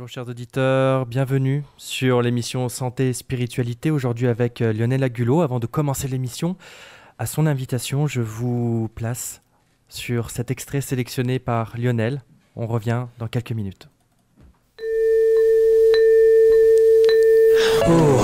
Bonjour chers auditeurs, bienvenue sur l'émission Santé et Spiritualité, aujourd'hui avec euh, Lionel Agulot. Avant de commencer l'émission, à son invitation, je vous place sur cet extrait sélectionné par Lionel. On revient dans quelques minutes. Oh,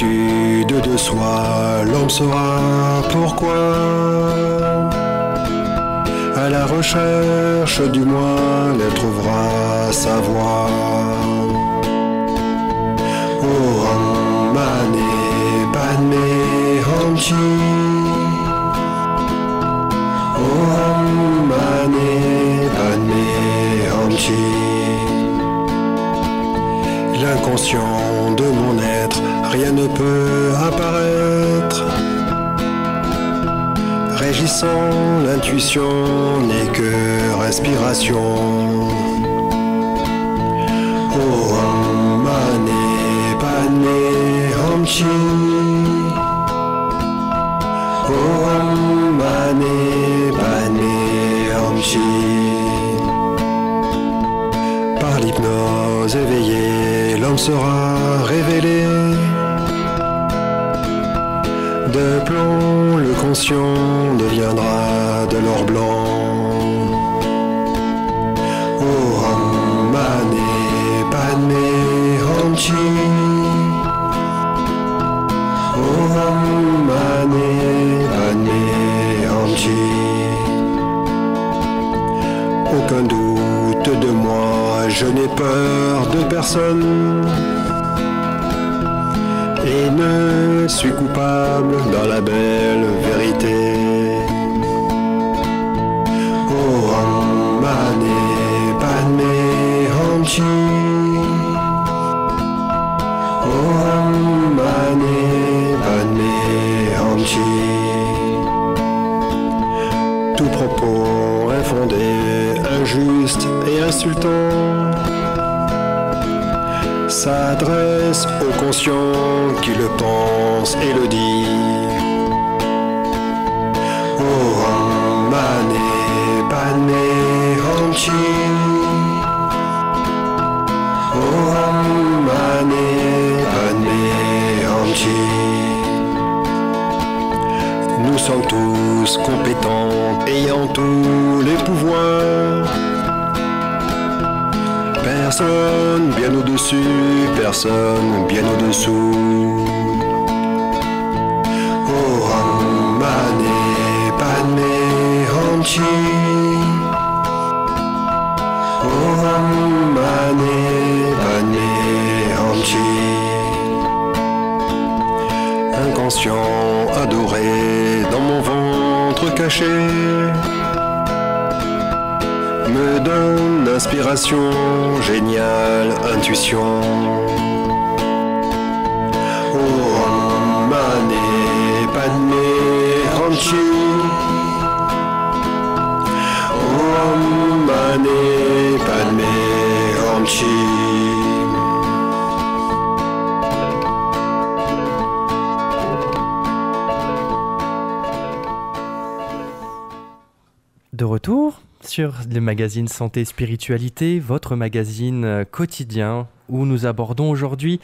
de soi, l'homme saura pourquoi. À la recherche du moi, elle trouvera sa voie. Oh, mane, padme, anchi. Oh, mane, padme, anchi. L'inconscient de mon être, rien ne peut apparaître. Régissant l'intuition n'est que respiration. Oh, mane, padme, hamchi. Oh, mane, padme, hamchi. Par l'hypnose éveillée, l'homme sera révélé. De plomb, le conscient deviendra de l'or blanc. Oh, mane, padme, hamchi. Oh, mane, hamchi. Aucun doute de moi, je n'ai peur de personne. Et ne suis coupable dans la belle vérité. Oh, mane, padme, hamchi. Oh, mane, padme, hamchi. Tout propos infondé, injuste et insultant s'adresse au conscient qui le pense et le hamchi. Sur le magazine Santé et Spiritualité, votre magazine euh, quotidien où nous abordons aujourd'hui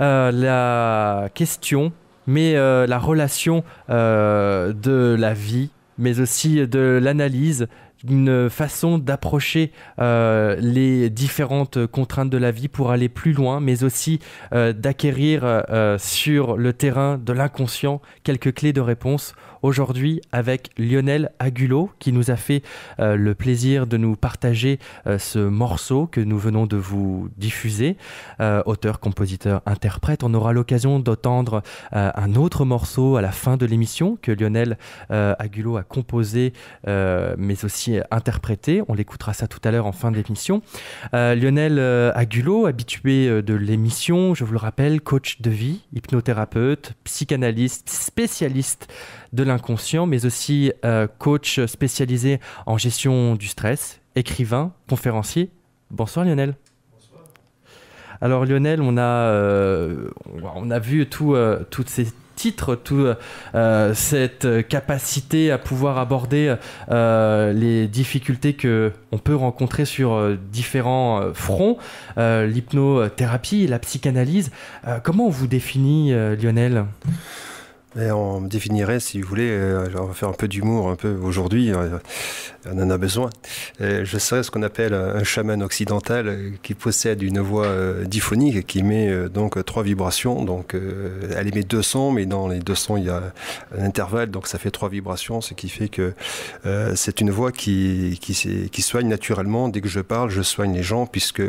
euh, la question, mais euh, la relation de la vie, mais aussi de l'analyse, une façon d'approcher les différentes contraintes de la vie pour aller plus loin, mais aussi d'acquérir sur le terrain de l'inconscient quelques clés de réponse. Aujourd'hui, avec Lionel Agulot, qui nous a fait euh, le plaisir de nous partager euh, ce morceau que nous venons de vous diffuser. Euh, auteur, compositeur, interprète. On aura l'occasion d'entendre un autre morceau à la fin de l'émission que Lionel Agulot a composé, mais aussi interprété. On l'écoutera ça tout à l'heure en fin d'émission. Lionel Agulot, habitué de l'émission, je vous le rappelle, coach de vie, hypnothérapeute, psychanalyste, spécialiste de l'inconscient, mais aussi euh, coach spécialisé en gestion du stress, écrivain, conférencier. Bonsoir Lionel. Alors Lionel, on a, on a vu tout, toutes ces titre, toute euh, cette capacité à pouvoir aborder euh, les difficultés que on peut rencontrer sur euh, différents fronts, l'hypnothérapie, la psychanalyse. comment on vous définit, Lionel? On me définirait, si vous voulez, on va faire un peu d'humour un peu aujourd'hui, on en a besoin. je serais ce qu'on appelle un chaman occidental qui possède une voix euh, diphonique qui met euh, donc trois vibrations. Donc euh, elle émet deux sons, mais dans les deux sons il y a un intervalle, donc ça fait trois vibrations, ce qui fait que c'est une voix qui, qui, soigne naturellement. Dès que je parle, je soigne les gens puisque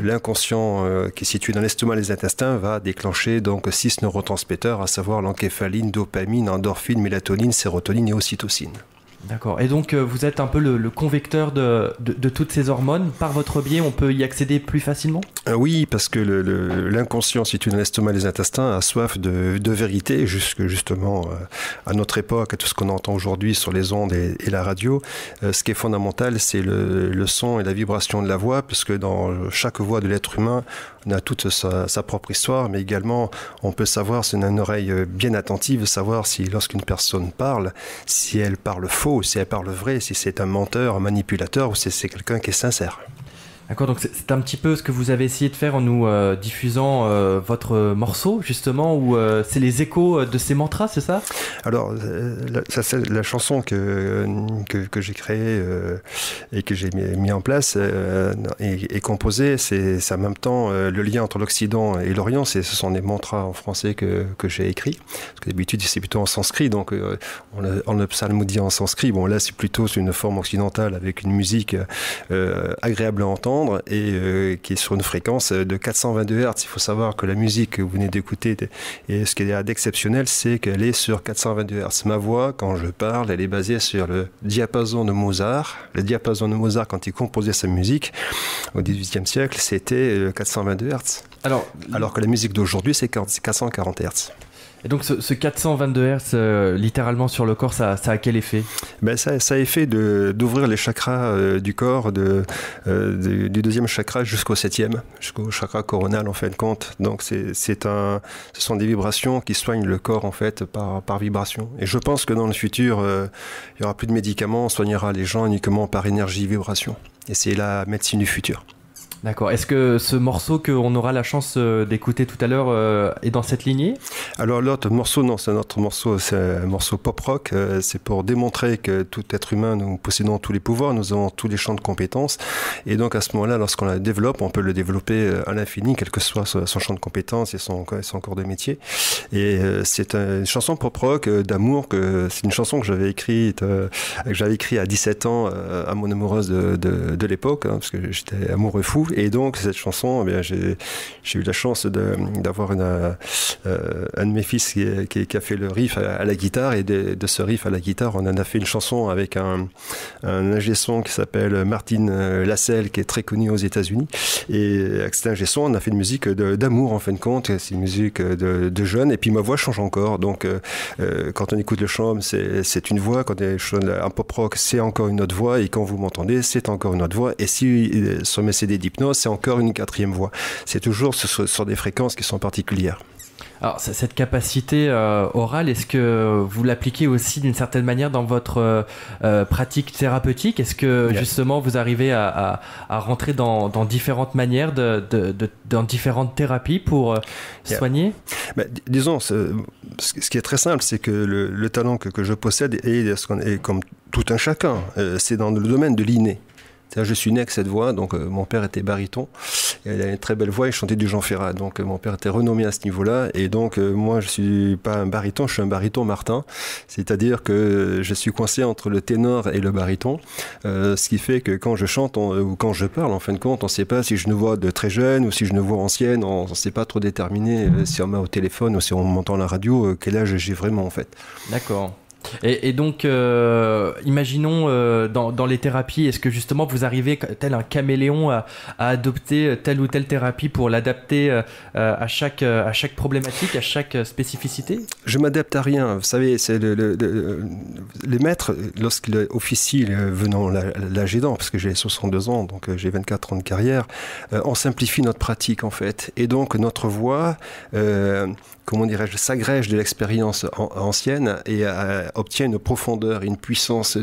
l'inconscient qui est situé dans l'estomac et les intestins va déclencher donc six neurotransmetteurs, à savoir l'encéphaline, dopamine, endorphine, mélatonine, sérotonine et ocytocine. D'accord. Et donc, euh, vous êtes un peu le, convecteur de, de, toutes ces hormones. Par votre biais, on peut y accéder plus facilement? Euh, Oui, parce que l'inconscient situé dans l'estomac et les intestins a soif de, de vérité, jusque justement euh, à notre époque, à tout ce qu'on entend aujourd'hui sur les ondes et, la radio. ce qui est fondamental, c'est le, le, son et la vibration de la voix, parce que dans chaque voix de l'être humain, on a toute sa, propre histoire, mais également, on peut savoir, on a une oreille bien attentive, savoir si lorsqu'une personne parle, si elle parle faux, si elle parle vrai, si c'est un menteur, un manipulateur ou si c'est quelqu'un qui est sincère. D'accord, donc c'est un petit peu ce que vous avez essayé de faire en nous euh, diffusant euh, votre morceau, justement, où euh, c'est les échos de ces mantras, c'est ça? Alors, la chanson que, que, j'ai créée et que j'ai mis, en place et, composée. C'est en même temps le lien entre l'Occident et l'Orient. Ce sont des mantras en français que, que j'ai écrits. Parce que d'habitude, c'est plutôt en sanskrit, donc on le, on le psalmodie en sanskrit. Bon, là, c'est plutôt une forme occidentale avec une musique agréable à entendre et euh, qui est sur une fréquence de 422 Hz. Il faut savoir que la musique que vous venez d'écouter, et ce qu'il y a d'exceptionnel, c'est qu'elle est sur 422 Hz. Ma voix, quand je parle, elle est basée sur le diapason de Mozart. Le diapason de Mozart, quand il composait sa musique au XVIIIe siècle, c'était 422 euh, Hz. Alors, alors que la musique d'aujourd'hui, c'est 440 Hz. Et donc ce, 422 Hz, euh, littéralement sur le corps, ça, a quel effet? Ben ça, ça a effet d'ouvrir les chakras euh, du corps, de, euh, du deuxième chakra jusqu'au septième, jusqu'au chakra coronal en fin de compte. Donc c'est un, ce sont des vibrations qui soignent le corps en fait par, par vibration. Et je pense que dans le futur, il n'y aura plus de médicaments, on soignera les gens uniquement par énergie-vibration. Et c'est la médecine du futur. D'accord. Est-ce que ce morceau qu'on aura la chance euh, d'écouter tout à l'heure euh, est dans cette lignée? Alors l'autre morceau, non, c'est un autre morceau, c'est un morceau pop-rock. Euh, c'est pour démontrer que tout être humain, nous possédons tous les pouvoirs, nous avons tous les champs de compétences. Et donc à ce moment-là, lorsqu'on la développe, on peut le développer à l'infini, quel que soit son champ de compétences et son, corps de métier. Et c'est une chanson pop-rock d'amour, que c'est une chanson que j'avais écrite, que j'avais écrit à 17 ans à mon amoureuse de, de, l'époque, hein, parce que j'étais amoureux fou. Et donc, cette chanson, eh j'ai eu la chance d'avoir euh, un de mes fils qui, a fait le riff à, la guitare. Et de, ce riff à la guitare, on en a fait une chanson avec un, un ingé son qui s'appelle Martin euh, Lasselle, qui est très connu aux États-Unis. Et avec cet ingé son, on a fait une musique d'amour, en fin de compte. C'est une musique de, de jeunes. Et puis, ma voix change encore. Donc, euh, quand on écoute le chant, c'est une voix. Quand on est un pop rock, c'est encore une autre voix. Et quand vous m'entendez, c'est encore une autre voix. Et si sur mes CD c'est encore une quatrième voix. C'est toujours sur, des fréquences qui sont particulières. Alors, cette capacité euh, orale, est-ce que vous l'appliquez aussi d'une certaine manière dans votre euh, euh, pratique thérapeutique? Est-ce que justement vous arrivez à, rentrer dans, différentes manières, de, dans différentes thérapies pour soigner? Bah, Disons, ce, qui est très simple, c'est que le, talent que, je possède est, est, comme tout un chacun. c'est dans le domaine de l'inné je suis né avec cette voix, donc euh, mon père était baryton, et il a une très belle voix, il chantait du Jean Ferrat, donc euh, mon père était renommé à ce niveau-là, et donc euh, moi je suis pas un baryton, je suis un baryton Martin, c'est-à-dire que je suis coincé entre le ténor et le baryton, ce qui fait que quand je chante ou quand je parle, en fin de compte, on ne sait pas si je ne vois de très jeune ou si je ne vois ancienne, on ne sait pas trop déterminer si on m'a au téléphone ou si on m'entend à la radio, quel âge j'ai vraiment en fait. D'accord. Et, donc, euh, imaginons euh, dans, les thérapies, est-ce que justement vous arrivez, tel un caméléon, à, adopter telle ou telle thérapie pour l'adapter euh, à, chaque, à chaque problématique, à chaque spécificité? Je m'adapte à rien. Vous savez, c'est le, les maîtres, lorsqu'ils officient venant l'âge aidant, parce que j'ai 62 ans, donc j'ai 24 ans de carrière, on simplifie notre pratique en fait. Et donc notre voix comment dirais-je, s'agrège de l'expérience ancienne et euh, obtient une profondeur, une puissance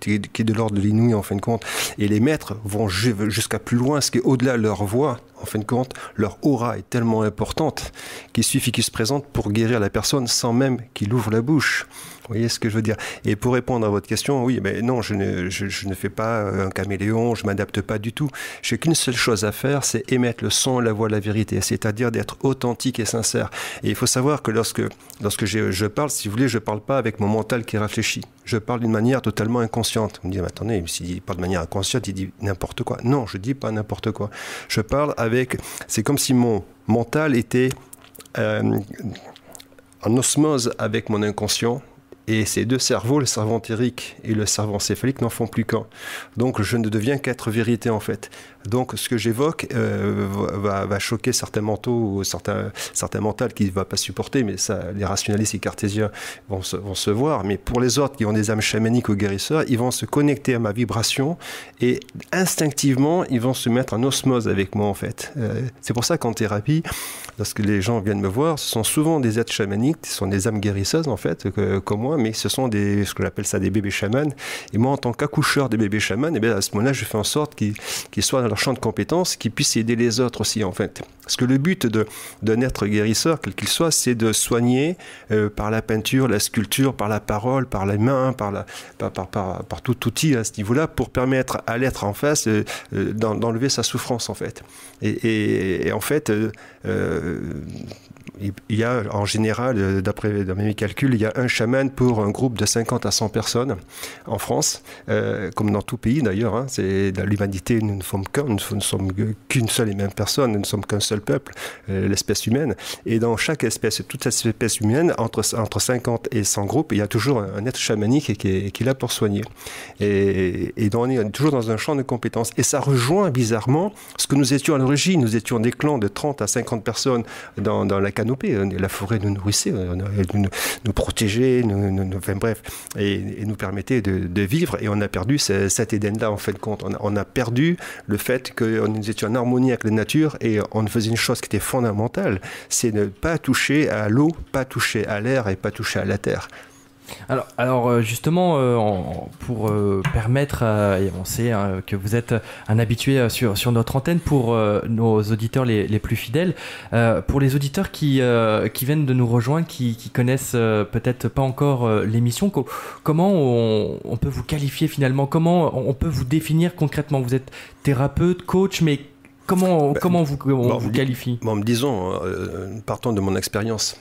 qui est de l'ordre de l'inouï en fin de compte. Et les maîtres vont jusqu'à plus loin, ce qui est au-delà de leur voix. En fin de compte, leur aura est tellement importante qu'il suffit qu'ils se présentent pour guérir la personne sans même qu'il ouvre la bouche. Vous voyez ce que je veux dire? Et pour répondre à votre question, oui, mais non, je ne, je, ne fais pas un caméléon, je m'adapte pas du tout. J'ai qu'une seule chose à faire, c'est émettre le son, la voix, la vérité, c'est-à-dire d'être authentique et sincère. Et il faut savoir que lorsque, lorsque je, je parle, si vous voulez, je parle pas avec mon mental qui réfléchit. Je parle d'une manière totalement inconsciente. Vous me dites, mais attendez, s'il parle de manière inconsciente, il dit n'importe quoi. Non, je dis pas n'importe quoi. Je parle avec. C'est comme si mon mental était euh, en osmose avec mon inconscient et ces deux cerveaux, le cerveau entérique et le cerveau encéphalique, n'en font plus qu'un. Donc je ne deviens qu'être vérité en fait. Donc ce que j'évoque euh, va, choquer certains mentaux ou certains, certains mentaux qui ne vont pas supporter, mais les rationalistes et cartésiens vont se, vont se voir. Mais pour les autres qui ont des âmes chamaniques ou guérisseurs, ils vont se connecter à ma vibration et instinctivement, ils vont se mettre en osmose avec moi en fait. Euh, c'est pour ça qu'en thérapie, lorsque les gens viennent me voir, ce sont souvent des êtres chamaniques, ce sont des âmes guérisseuses en fait, comme moi, mais ce sont des, ce que j'appelle ça des bébés chamans. Et moi, en tant qu'accoucheur des bébés chamans, et eh bien à ce moment-là, je fais en sorte qu'ils soient dans leur champ de compétences, qu'ils puissent aider les autres aussi, en fait. Parce que le but d'un être guérisseur, quel qu'il soit, c'est de soigner euh, par la peinture, la sculpture, par la parole, par les mains, par, la, par, par, par, tout outil à ce niveau-là, pour permettre à l'être en face euh, euh, d'enlever sa souffrance, en fait. Et, en fait, il y a en général, euh, d'après mes calculs, il y a un chaman pour un groupe de 50 à 100 personnes en France, euh, comme dans tout pays d'ailleurs. Hein. c'est l'humanité, nous ne sommes qu'une seule et même personne, nous ne sommes qu'un seul peuple, euh, l'espèce humaine. Et dans chaque espèce, toute cette espèce humaine, entre, entre 50 et 100 groupes, il y a toujours un, être chamanique qui est, là pour soigner. Et, et on est toujours dans un champ de compétences. Et ça rejoint bizarrement ce que nous étions à l'origine. Nous étions des clans de 30 à 50 personnes dans, dans la Hein, la forêt nous nourrissait, euh, nous, protégeait, nous, enfin, bref, et, nous permettait de, vivre. Et on a perdu cet Éden-là, en de compte. On a, perdu le fait que nous étions en harmonie avec la nature et on faisait une chose qui était fondamentale, c'est ne pas toucher à l'eau, pas toucher à l'air et pas toucher à la terre. Alors, alors euh, justement, euh, pour euh, permettre, et on sait hein, que vous êtes un habitué sur, sur notre antenne pour nos auditeurs les, les plus fidèles, pour les auditeurs qui, qui viennent de nous rejoindre, qui, qui connaissent peut-être pas encore l'émission, comment on, peut vous qualifier finalement? Comment on peut vous définir concrètement? Vous êtes thérapeute, coach, mais comment, ben, comment vous, on vous qualifie? bon, Disons, partons de mon expérience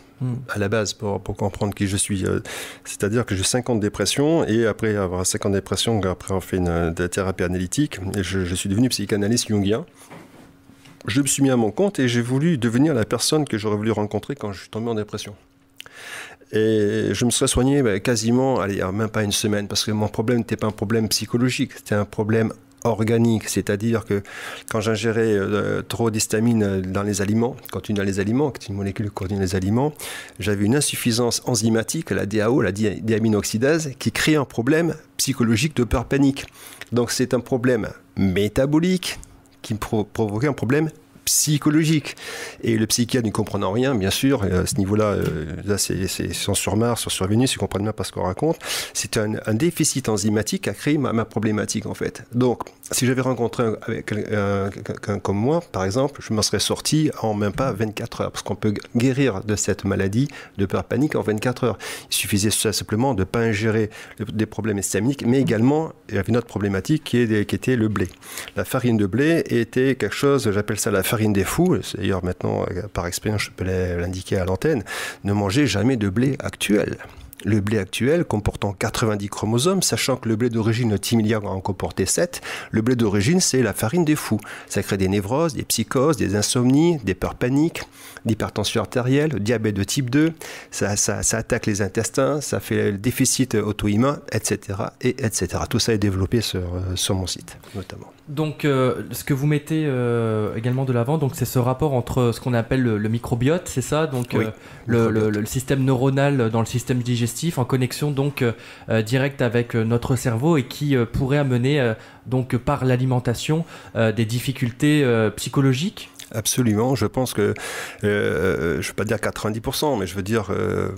à la base pour, comprendre qui je suis. Euh, c'est-à-dire que j'ai 50 dépressions et après avoir 50 dépressions, après avoir fait une, thérapie analytique, je, je suis devenu psychanalyste jungien. Je me suis mis à mon compte et j'ai voulu devenir la personne que j'aurais voulu rencontrer quand je suis tombé en dépression. Et je me serais soigné bah, quasiment, allez, même pas une semaine, parce que mon problème n'était pas un problème psychologique, c'était un problème organique, c'est-à-dire que quand j'ingérais euh, trop d'histamine dans les aliments, contenu dans les aliments, qui est une molécule contenue dans les aliments, j'avais une insuffisance enzymatique, la DAO, la diaminoxydase, qui crée un problème psychologique de peur panique. Donc c'est un problème métabolique qui provoquait un problème psychologique. Et le psychiatre ne comprenant rien, bien sûr, à ce niveau-là, euh, là, c'est sur Mars, sur Vénus, ils comprennent bien pas ce qu'on raconte. C'est un, déficit enzymatique qui a créé ma, problématique, en fait. Donc, si j'avais rencontré quelqu'un comme moi, par exemple, je m'en serais sorti en même pas 24 heures, parce qu'on peut guérir de cette maladie de peur panique en 24 heures. Il suffisait simplement de pas ingérer des problèmes histaminiques, mais également, il y avait une autre problématique qui était le blé. La farine de blé était quelque chose, j'appelle ça la farine des fous, d'ailleurs maintenant, euh, par expérience, je peux l'indiquer à l'antenne, ne mangez jamais de blé actuel. le blé actuel comportant 90 chromosomes, sachant que le blé d'origine Timilia en comportait 7, le blé d'origine c'est la farine des fous. Ça crée des névroses, des psychoses, des insomnies, des peurs paniques, l'hypertension artérielle, le diabète de type 2, ça, attaque les intestins, ça fait le déficit auto-immun, etc., et etc. Tout ça est développé sur, euh, sur mon site, notamment. Donc, euh, ce que vous mettez euh, également de l'avant, donc c'est ce rapport entre ce qu'on appelle le, microbiote, c'est ça, donc le, le, système neuronal dans le système digestif en connexion donc directe avec notre cerveau et qui pourrait amener donc par l'alimentation des difficultés psychologiques? Absolument. Je pense que, euh, je ne veux pas dire 90%, mais je veux dire euh,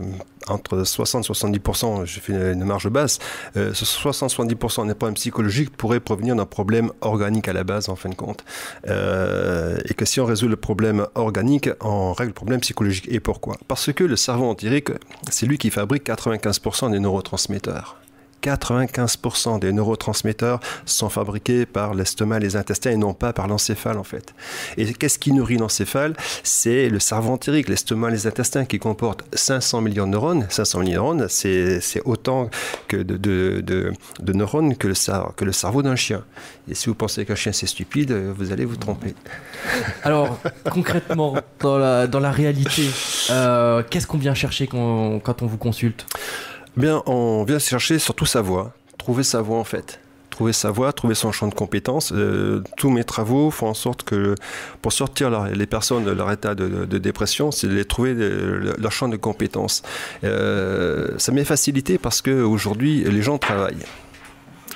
entre 60 et 70%, j'ai fait une marge basse, euh, ce 60-70% des problèmes psychologiques pourraient provenir d'un problème organique à la base, en fin de compte. et que si on résout le problème organique, on règle le problème psychologique. Et pourquoi? Parce que le cerveau entérique, c'est lui qui fabrique 95% des neurotransmetteurs. 95% des neurotransmetteurs sont fabriqués par l'estomac, les intestins et non pas par l'encéphale en fait. Et qu'est-ce qui nourrit l'encéphale? C'est le cerveau entérique, l'estomac, les intestins qui comportent 500 millions de neurones. 500 millions de neurones, c'est autant que de, neurones que le, cerveau d'un chien. Et si vous pensez qu'un chien c'est stupide, vous allez vous tromper. Alors concrètement, dans la, réalité, euh, qu'est-ce qu'on vient chercher quand on vous consulte? Bien, on vient chercher surtout sa voix, trouver sa voix en fait trouver sa voie, trouver son champ de compétences. Euh, tous mes travaux font en sorte que pour sortir les personnes de leur état de, dépression, c'est de les trouver leur champ de compétences. Euh, ça m'est facilité parce qu'aujourd'hui, les gens travaillent.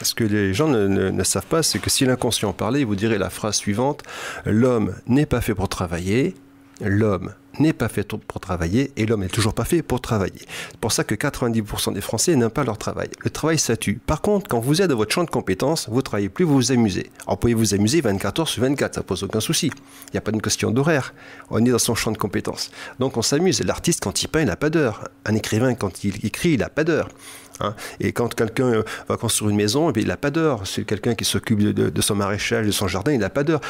Ce que les gens ne savent pas, c'est que si l'inconscient parlait, vous dirait la phrase suivante, l'homme n'est pas fait pour travailler, l'homme n'est pas fait pour travailler et l'homme n'est toujours pas fait pour travailler. C'est pour ça que 90% des Français n'aiment pas leur travail. Le travail, ça tue. Par contre, quand vous êtes dans votre champ de compétences, vous travaillez plus, vous vous amusez. Alors, vous pouvez vous amuser 24 heures sur 24, ça pose aucun souci. Il n'y a pas de question d'horaire. On est dans son champ de compétences. Donc, on s'amuse. L'artiste, quand il peint, il n'a pas d'heure. Un écrivain, quand il écrit, il n'a pas d'heure. Hein. Et quand quelqu'un va construire une maison, eh il n'a pas d'heure. C'est quelqu'un qui s'occupe de, son maréchal, de son jardin, il n'a pas d'heure.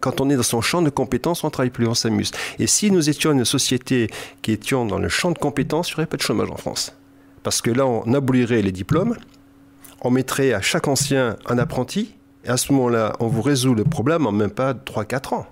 quand on est dans son champ de compétences, on travaille plus, on s'amuse. Et si nous étions une société qui étions dans le champ de compétences, il n'y aurait pas de chômage en France. Parce que là, on abolirait les diplômes, on mettrait à chaque ancien un apprenti, et à ce moment-là, on vous résout le problème en même pas 3-4 ans.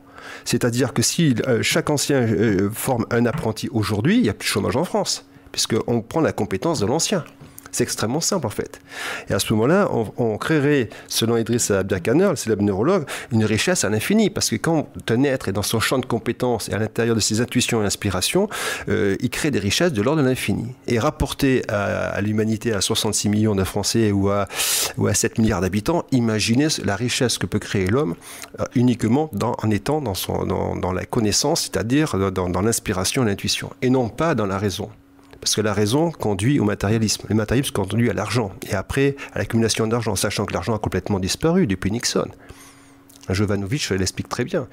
C'est-à-dire que si euh, chaque ancien euh, forme un apprenti aujourd'hui, il n'y a plus de chômage en France, puisqu'on prend la compétence de l'ancien. C'est extrêmement simple en fait. Et à ce moment-là, on, créerait, selon Idriss Abdiakaner, le célèbre neurologue, une richesse à l'infini. Parce que quand un être est dans son champ de compétences et à l'intérieur de ses intuitions et inspirations, euh, il crée des richesses de l'ordre de l'infini. Et rapporté à, l'humanité, à 66 millions de Français ou à, ou à 7 milliards d'habitants, imaginez la richesse que peut créer l'homme euh, uniquement en étant dans, la connaissance, c'est-à-dire dans l'inspiration et l'intuition, et non pas dans la raison. Parce que la raison conduit au matérialisme. Le matérialisme conduit à l'argent. Et après, à l'accumulation d'argent, sachant que l'argent a complètement disparu depuis Nixon. Jovanovic l'explique très bien.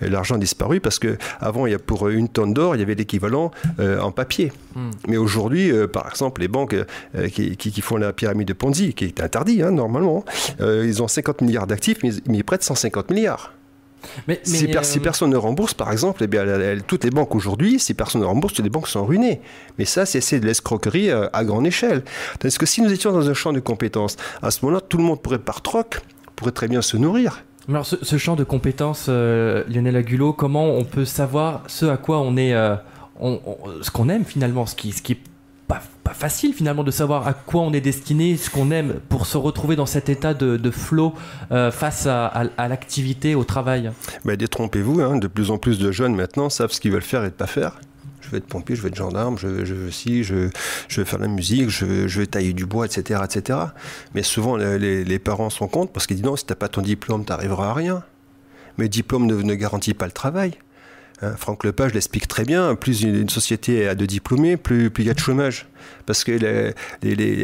L'argent a disparu parce que avant, il y a pour une tonne d'or, il y avait l'équivalent euh, en papier. Hmm. Mais aujourd'hui, euh, par exemple, les banques euh, qui, font la pyramide de Ponzi, qui est interdit hein, normalement, ils ont 50 milliards d'actifs, mais, mais, ils prêtent 150 milliards. Mais, si, euh, personne ne rembourse, par exemple, eh bien, toutes les banques aujourd'hui, si personne ne rembourse, toutes les banques sont ruinées. Mais ça, c'est de l'escroquerie euh, à grande échelle. Tandis que si nous étions dans un champ de compétences, à ce moment-là, tout le monde pourrait par troc, pourrait très bien se nourrir. Alors, ce, champ de compétences, euh, Lionel Agulot, comment on peut savoir ce à quoi on est, ce qu'on aime finalement, ce qui, ce qui est pas, facile finalement de savoir à quoi on est destiné, ce qu'on aime pour se retrouver dans cet état de, flow euh, face à, l'activité, au travail. Mais détrompez-vous, hein, de plus en plus de jeunes maintenant savent ce qu'ils veulent faire et ne pas faire. Je veux être pompier, je veux être gendarme, je, si, je, veux faire de la musique, je je tailler du bois, etc., etc. Mais souvent les, parents sont contre parce qu'ils disent non, si t'as pas ton diplôme, tu n'arriveras à rien. Mais diplôme ne garantit pas le travail. Hein, Franck Lepage l'explique très bien. Plus une société a de diplômés, plus, il y a de chômage. Parce que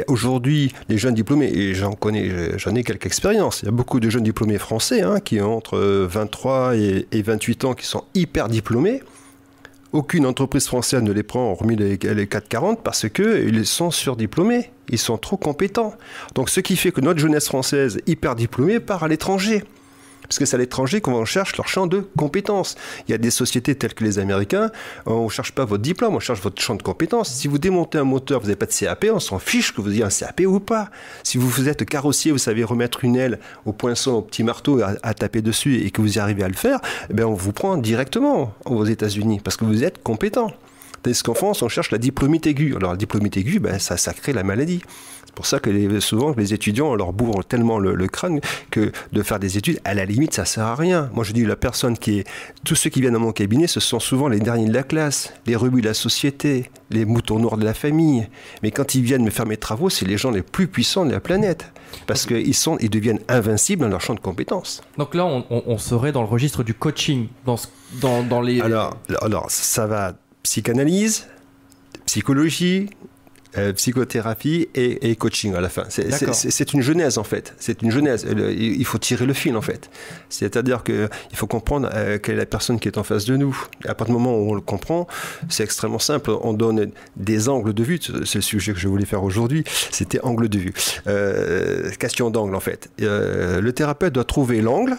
aujourd'hui, les jeunes diplômés, et j'en connais, j'en ai quelques expériences, il y a beaucoup de jeunes diplômés français hein, qui ont entre 23 et, 28 ans qui sont hyper diplômés. Aucune entreprise française ne les prend, hormis les, les 440, parce qu'ils sont surdiplômés. Ils sont trop compétents. Donc, ce qui fait que notre jeunesse française hyper diplômée part à l'étranger Parce que c'est à l'étranger qu'on cherche leur champ de compétences. Il y a des sociétés telles que les Américains, on ne cherche pas votre diplôme, on cherche votre champ de compétences. Si vous démontez un moteur, vous n'avez pas de CAP, on s'en fiche que vous ayez un CAP ou pas. Si vous êtes carrossier, vous savez remettre une aile au poinçon, au petit marteau, à, taper dessus et que vous y arrivez à le faire, eh bien on vous prend directement aux États-Unis parce que vous êtes compétent. Tandis qu'en France, on cherche la diplômite aiguë. Alors, la diplômite aiguë, ben, ça crée la maladie. C'est pour ça que les, souvent, les étudiants, on leur bourre tellement le, crâne que de faire des études, à la limite, ça sert à rien. Moi, je dis, la personne qui est. Tous ceux qui viennent dans mon cabinet, ce sont souvent les derniers de la classe, les rebuts de la société, les moutons noirs de la famille. Mais quand ils viennent me faire mes travaux, c'est les gens les plus puissants de la planète. Parce qu'ils sont, ils deviennent invincibles dans leur champ de compétences. Donc là, on, serait dans le registre du coaching, dans, dans, dans les. Alors, alors, ça va psychanalyse, psychologie, euh, psychothérapie et, coaching à la fin. C'est une genèse en fait. C'est une genèse. Il faut tirer le fil en fait. C'est-à-dire qu'il faut comprendre euh, quelle est la personne qui est en face de nous. à partir du moment où on le comprend, c'est extrêmement simple. On donne des angles de vue. C'est le sujet que je voulais faire aujourd'hui. C'était angle de vue. Euh, question d'angle en fait. le thérapeute doit trouver l'angle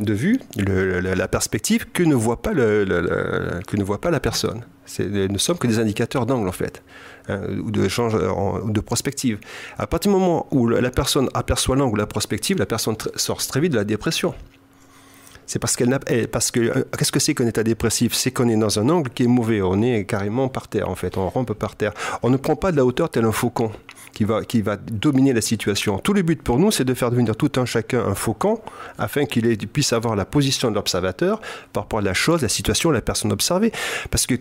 de vue, la perspective que ne voit pas, que ne voit pas la personne. Nous ne sommes que des indicateurs d'angle en fait, hein, ou de change, de prospective. À partir du moment où la personne aperçoit l'angle ou la prospective, la personne sort très vite de la dépression. C'est parce qu'elle n'a parce que euh, qu'est-ce que c'est qu'un état dépressif? C'est qu'on est dans un angle qui est mauvais. On est carrément par terre en fait. On rampe par terre. On ne prend pas de la hauteur tel un faucon qui va, qui va dominer la situation. Tout le but pour nous, c'est de faire devenir tout un chacun un faucon afin qu'il puisse avoir la position de l'observateur par rapport à la chose, la situation, la personne observée. Parce que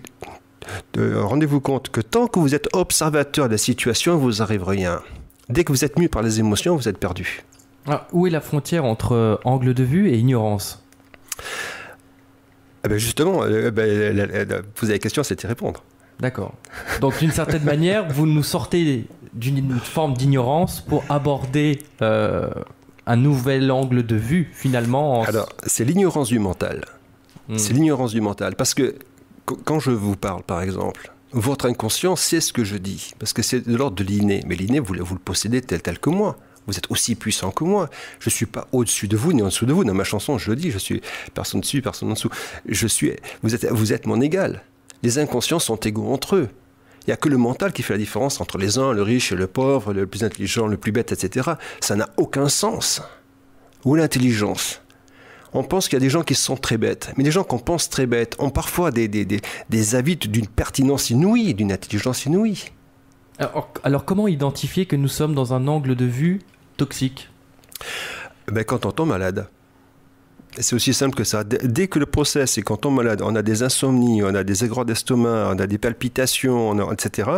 rendez-vous compte que tant que vous êtes observateur de la situation, vous n'arriverez rien. Dès que vous êtes mu par les émotions, vous êtes perdu. Ah, où est la frontière entre euh, angle de vue et ignorance? Eh ben justement, euh, ben, poser la question, c'était répondre. D'accord. Donc d'une certaine manière, vous nous sortez d'une forme d'ignorance pour aborder euh, un nouvel angle de vue finalement. Alors c'est l'ignorance du mental. Hmm. C'est l'ignorance du mental. Parce que quand je vous parle par exemple, votre inconscient sait ce que je dis. Parce que c'est de l'ordre de l'inné. Mais l'inné, vous, le possédez tel tel que moi. Vous êtes aussi puissant que moi. Je ne suis pas au-dessus de vous ni en dessous de vous. Dans ma chanson, je le dis, je suis personne dessus, personne en dessous. Je suis, vous êtes, vous êtes mon égal les inconscients sont égaux entre eux. Il n'y a que le mental qui fait la différence entre les uns, le riche et le pauvre, le plus intelligent, le plus bête, etc. Ça n'a aucun sens. Où l'intelligence? On pense qu'il y a des gens qui sont très bêtes, mais les gens qu'on pense très bêtes ont parfois des, des, avis d'une pertinence inouïe, d'une intelligence inouïe. Alors, comment identifier que nous sommes dans un angle de vue toxique? Ben, Quand on tombe malade. C'est aussi simple que ça. Dès que le process, c'est quand on tombe malade, on a des insomnies, on a des aigreurs d'estomac, on a des palpitations, etc.,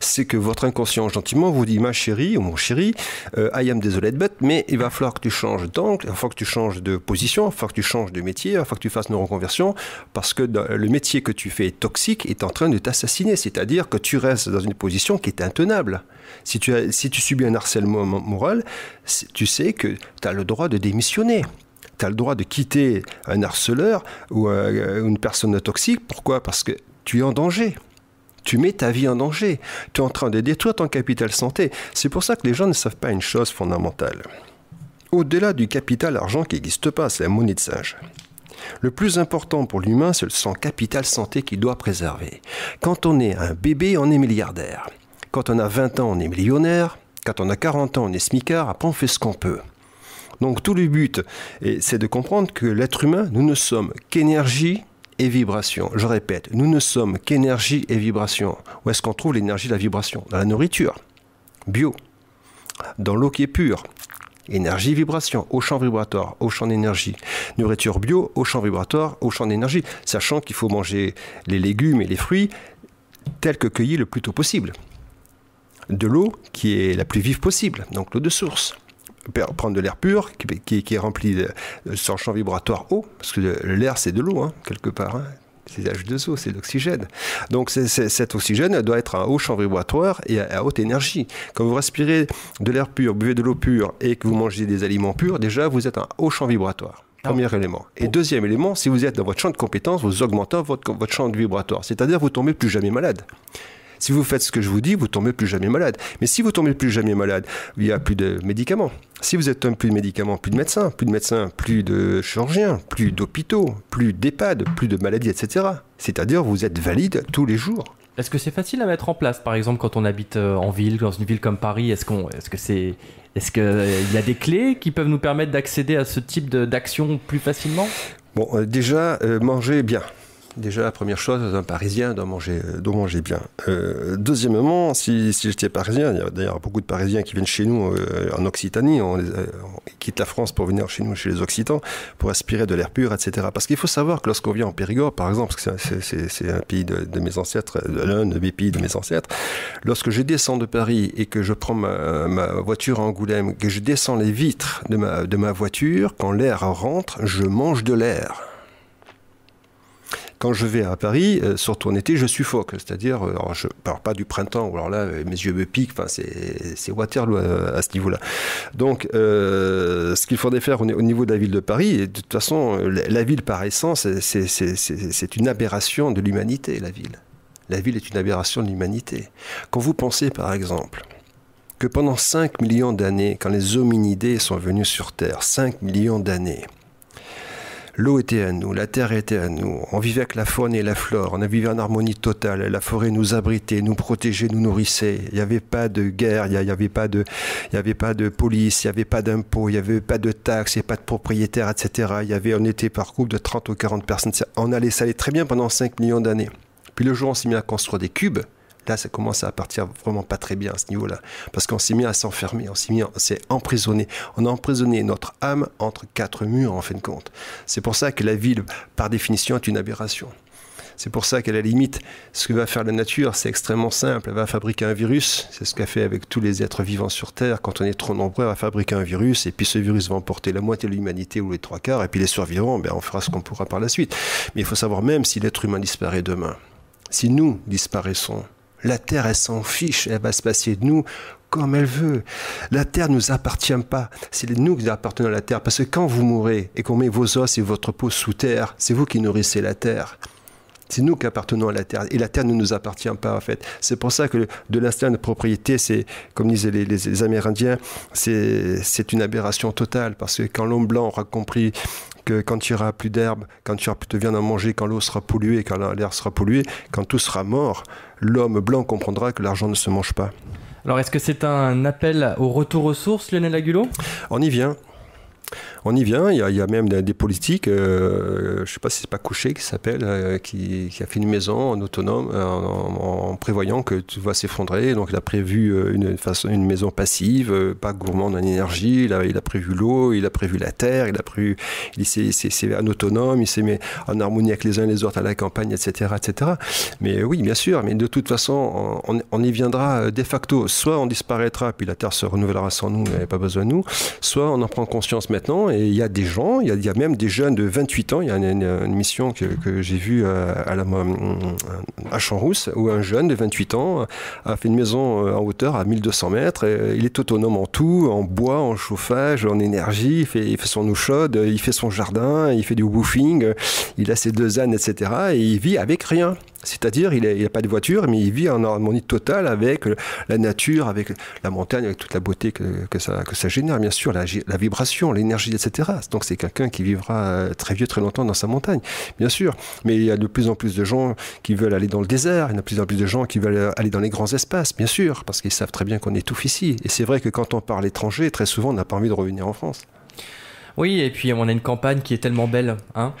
c'est que votre inconscient, gentiment, vous dit, ma chérie ou mon chéri, euh, I am désolé de bête, mais il va falloir que tu changes d'angle, il va falloir que tu changes de position, il va falloir que tu changes de métier, il va falloir que tu fasses une reconversion, parce que le métier que tu fais est toxique, est en train de t'assassiner. C'est-à-dire que tu restes dans une position qui est intenable. Si tu, si tu subis un harcèlement moral, tu sais que tu as le droit de démissionner tu as le droit de quitter un harceleur ou euh, une personne toxique. Pourquoi? Parce que tu es en danger. Tu mets ta vie en danger. Tu es en train de détruire ton capital santé. C'est pour ça que les gens ne savent pas une chose fondamentale. Au-delà du capital argent qui n'existe pas, c'est la monnaie de singe. Le plus important pour l'humain, c'est son capital santé qu'il doit préserver. Quand on est un bébé, on est milliardaire. Quand on a 20 ans, on est millionnaire. Quand on a 40 ans, on est smicard. Après, on fait ce qu'on peut. Donc tout le but, c'est de comprendre que l'être humain, nous ne sommes qu'énergie et vibration. Je répète, nous ne sommes qu'énergie et vibration. Où est-ce qu'on trouve l'énergie et la vibration? Dans la nourriture, bio, dans l'eau qui est pure, énergie, vibration, au champ vibratoire, au champ d'énergie. Nourriture bio, au champ vibratoire, au champ d'énergie, sachant qu'il faut manger les légumes et les fruits tels que cueillis le plus tôt possible. De l'eau qui est la plus vive possible, donc l'eau de source prendre de l'air pur qui, est rempli de, son champ vibratoire haut, parce que l'air c'est de l'eau, hein, quelque part. Hein. C'est H2O, c'est l'oxygène. Donc cet oxygène doit être à haut champ vibratoire et à, haute énergie. Quand vous respirez de l'air pur, buvez de l'eau pure et que vous mangez des aliments purs, déjà vous êtes à haut champ vibratoire. Ah. Premier élément. Et deuxième élément, si vous êtes dans votre champ de compétence, vous augmentez votre, votre champ vibratoire. C'est-à-dire vous tombez plus jamais malade. Si vous faites ce que je vous dis, vous tombez plus jamais malade. Mais si vous tombez plus jamais malade, il n'y a plus de médicaments. Si vous êtes un plus de médicaments, plus de médecins, plus de médecins, plus de chirurgiens, plus d'hôpitaux, plus d'EHPAD, plus de maladies, etc. C'est-à-dire vous êtes valide tous les jours. Est-ce que c'est facile à mettre en place, par exemple, quand on habite euh, en ville, dans une ville comme Paris Est-ce qu'on, est-ce que c'est, est-ce qu'il y a des clés qui peuvent nous permettre d'accéder à ce type d'action plus facilement? Bon, euh, déjà, euh, manger bien. Déjà, la première chose, un Parisien doit manger, euh, doit manger bien. Euh, deuxièmement, si, j'étais Parisien, il y a d'ailleurs beaucoup de Parisiens qui viennent chez nous euh, en Occitanie, on, quitte la France pour venir chez nous, chez les Occitans, pour aspirer de l'air pur, etc. Parce qu'il faut savoir que lorsqu'on vient en Périgord, par exemple, parce que c'est un pays de, mes ancêtres, l'un de mes pays de mes ancêtres, lorsque je descends de Paris et que je prends ma, voiture à Angoulême, que je descends les vitres de ma voiture, quand l'air rentre, je mange de l'air. Quand je vais à Paris, euh, surtout en été, je suffoque. C'est-à-dire, euh, je ne parle pas du printemps, alors là, mes yeux me piquent, enfin, c'est Waterloo à, ce niveau-là. Donc, euh, ce qu'il faudrait faire au, niveau de la ville de Paris, de toute façon, la, ville par essence, c'est une aberration de l'humanité, la ville. La ville est une aberration de l'humanité. Quand vous pensez, par exemple, que pendant 5 millions d'années, quand les hominidés sont venus sur Terre, 5 millions d'années, L'eau était à nous, la terre était à nous. On vivait avec la faune et la flore. On vécu en harmonie totale. La forêt nous abritait, nous protégeait, nous nourrissait. Il n'y avait pas de guerre, il n'y avait pas de, police, il n'y avait pas d'impôts, il n'y avait pas de taxes, il n'y avait pas de propriétaires, etc. Y avait, on était par groupe de 30 ou 40 personnes. On allait, ça allait très bien pendant 5 millions d'années. Puis le jour on s'est mis à construire des cubes, là, ça commence à partir vraiment pas très bien à ce niveau-là. Parce qu'on s'est mis à s'enfermer, on s'est mis, s'est emprisonné. On a emprisonné notre âme entre quatre murs, en fin de compte. C'est pour ça que la ville, par définition, est une aberration. C'est pour ça qu'à la limite, ce que va faire la nature, c'est extrêmement simple. Elle va fabriquer un virus. C'est ce qu'a fait avec tous les êtres vivants sur Terre. Quand on est trop nombreux, elle va fabriquer un virus. Et puis ce virus va emporter la moitié de l'humanité ou les trois quarts. Et puis les survivants, ben, on fera ce qu'on pourra par la suite. Mais il faut savoir, même si l'être humain disparaît demain, si nous disparaissons, la terre, elle s'en fiche, elle va se passer de nous comme elle veut. La terre ne nous appartient pas. C'est nous qui appartenons à la terre. Parce que quand vous mourrez et qu'on met vos os et votre peau sous terre, c'est vous qui nourrissez la terre. C'est nous qui appartenons à la terre. Et la terre ne nous appartient pas, en fait. C'est pour ça que de l'instinct de propriété, c'est, comme disaient les, Amérindiens, c'est une aberration totale. Parce que quand l'homme blanc aura compris que quand il n'y aura plus d'herbe, quand il n'y aura plus de viande à manger, quand l'eau sera polluée, quand l'air sera pollué, quand tout sera mort, l'homme blanc comprendra que l'argent ne se mange pas. Alors, est-ce que c'est un appel au retour aux sources, Lionel Agulot On y vient on y vient. Il y a, même des, politiques, euh, je ne sais pas si c'est pas Couché qui s'appelle, euh, qui, a fait une maison en autonome euh, en, prévoyant que tout va s'effondrer. Donc il a prévu une, façon, une maison passive, pas gourmande en énergie. Il a, prévu l'eau, il a prévu la terre, il a prévu, il s'est en autonome, il s'est mis en harmonie avec les uns et les autres à la campagne, etc., etc. Mais oui, bien sûr. Mais de toute façon, on, y viendra de facto. Soit on disparaîtra, puis la terre se renouvellera sans nous, il n'y avait pas besoin de nous. Soit on en prend conscience maintenant il y a des gens, il y a, même des jeunes de 28 ans. Il y a une, mission que, j'ai vue euh, à, la, à Champs-Rousse où un jeune de 28 ans a fait une maison euh, en hauteur à 1200 mètres. il est autonome en tout, en bois, en chauffage, en énergie. Il fait, il fait son eau chaude, il fait son jardin, il fait du woofing, il a ses deux ânes, etc. Et il vit avec rien. C'est-à-dire, il n'a pas de voiture, mais il vit en harmonie totale avec la nature, avec la montagne, avec toute la beauté que, ça, génère, bien sûr, la, vibration, l'énergie, etc. Donc, c'est quelqu'un qui vivra euh, très vieux, très longtemps dans sa montagne, bien sûr. Mais il y a de plus en plus de gens qui veulent aller dans le désert, il y a de plus en plus de gens qui veulent aller dans les grands espaces, bien sûr, parce qu'ils savent très bien qu'on étouffe ici. Et c'est vrai que quand on parle étranger, très souvent, on n'a pas envie de revenir en France. Oui, et puis on a une campagne qui est tellement belle. Hein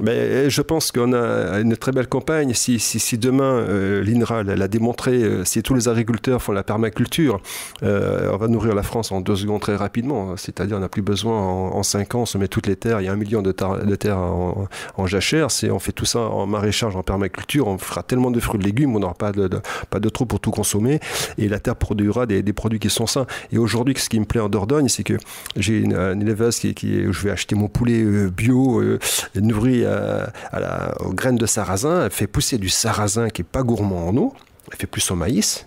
Mais je pense qu'on a une très belle campagne. Si, si, demain, euh, l'INRA l'a démontré, euh, si tous les agriculteurs font la permaculture, euh, on va nourrir la France en deux secondes très rapidement. C'est-à-dire on n'a plus besoin, en, cinq ans, on se met toutes les terres, il y a un million de, terres en, jachère. On fait tout ça en maraîchage, en permaculture, on fera tellement de fruits et de légumes, on n'aura pas de, pas de trop pour tout consommer. Et la terre produira des, des produits qui sont sains. Et aujourd'hui, ce qui me plaît en Dordogne, c'est que j'ai une, une éleveuse qui, qui je vais acheter mon poulet euh, bio, euh, nourri à, la, aux graines de sarrasin. Elle fait pousser du sarrasin qui est pas gourmand en eau. Elle fait plus son maïs.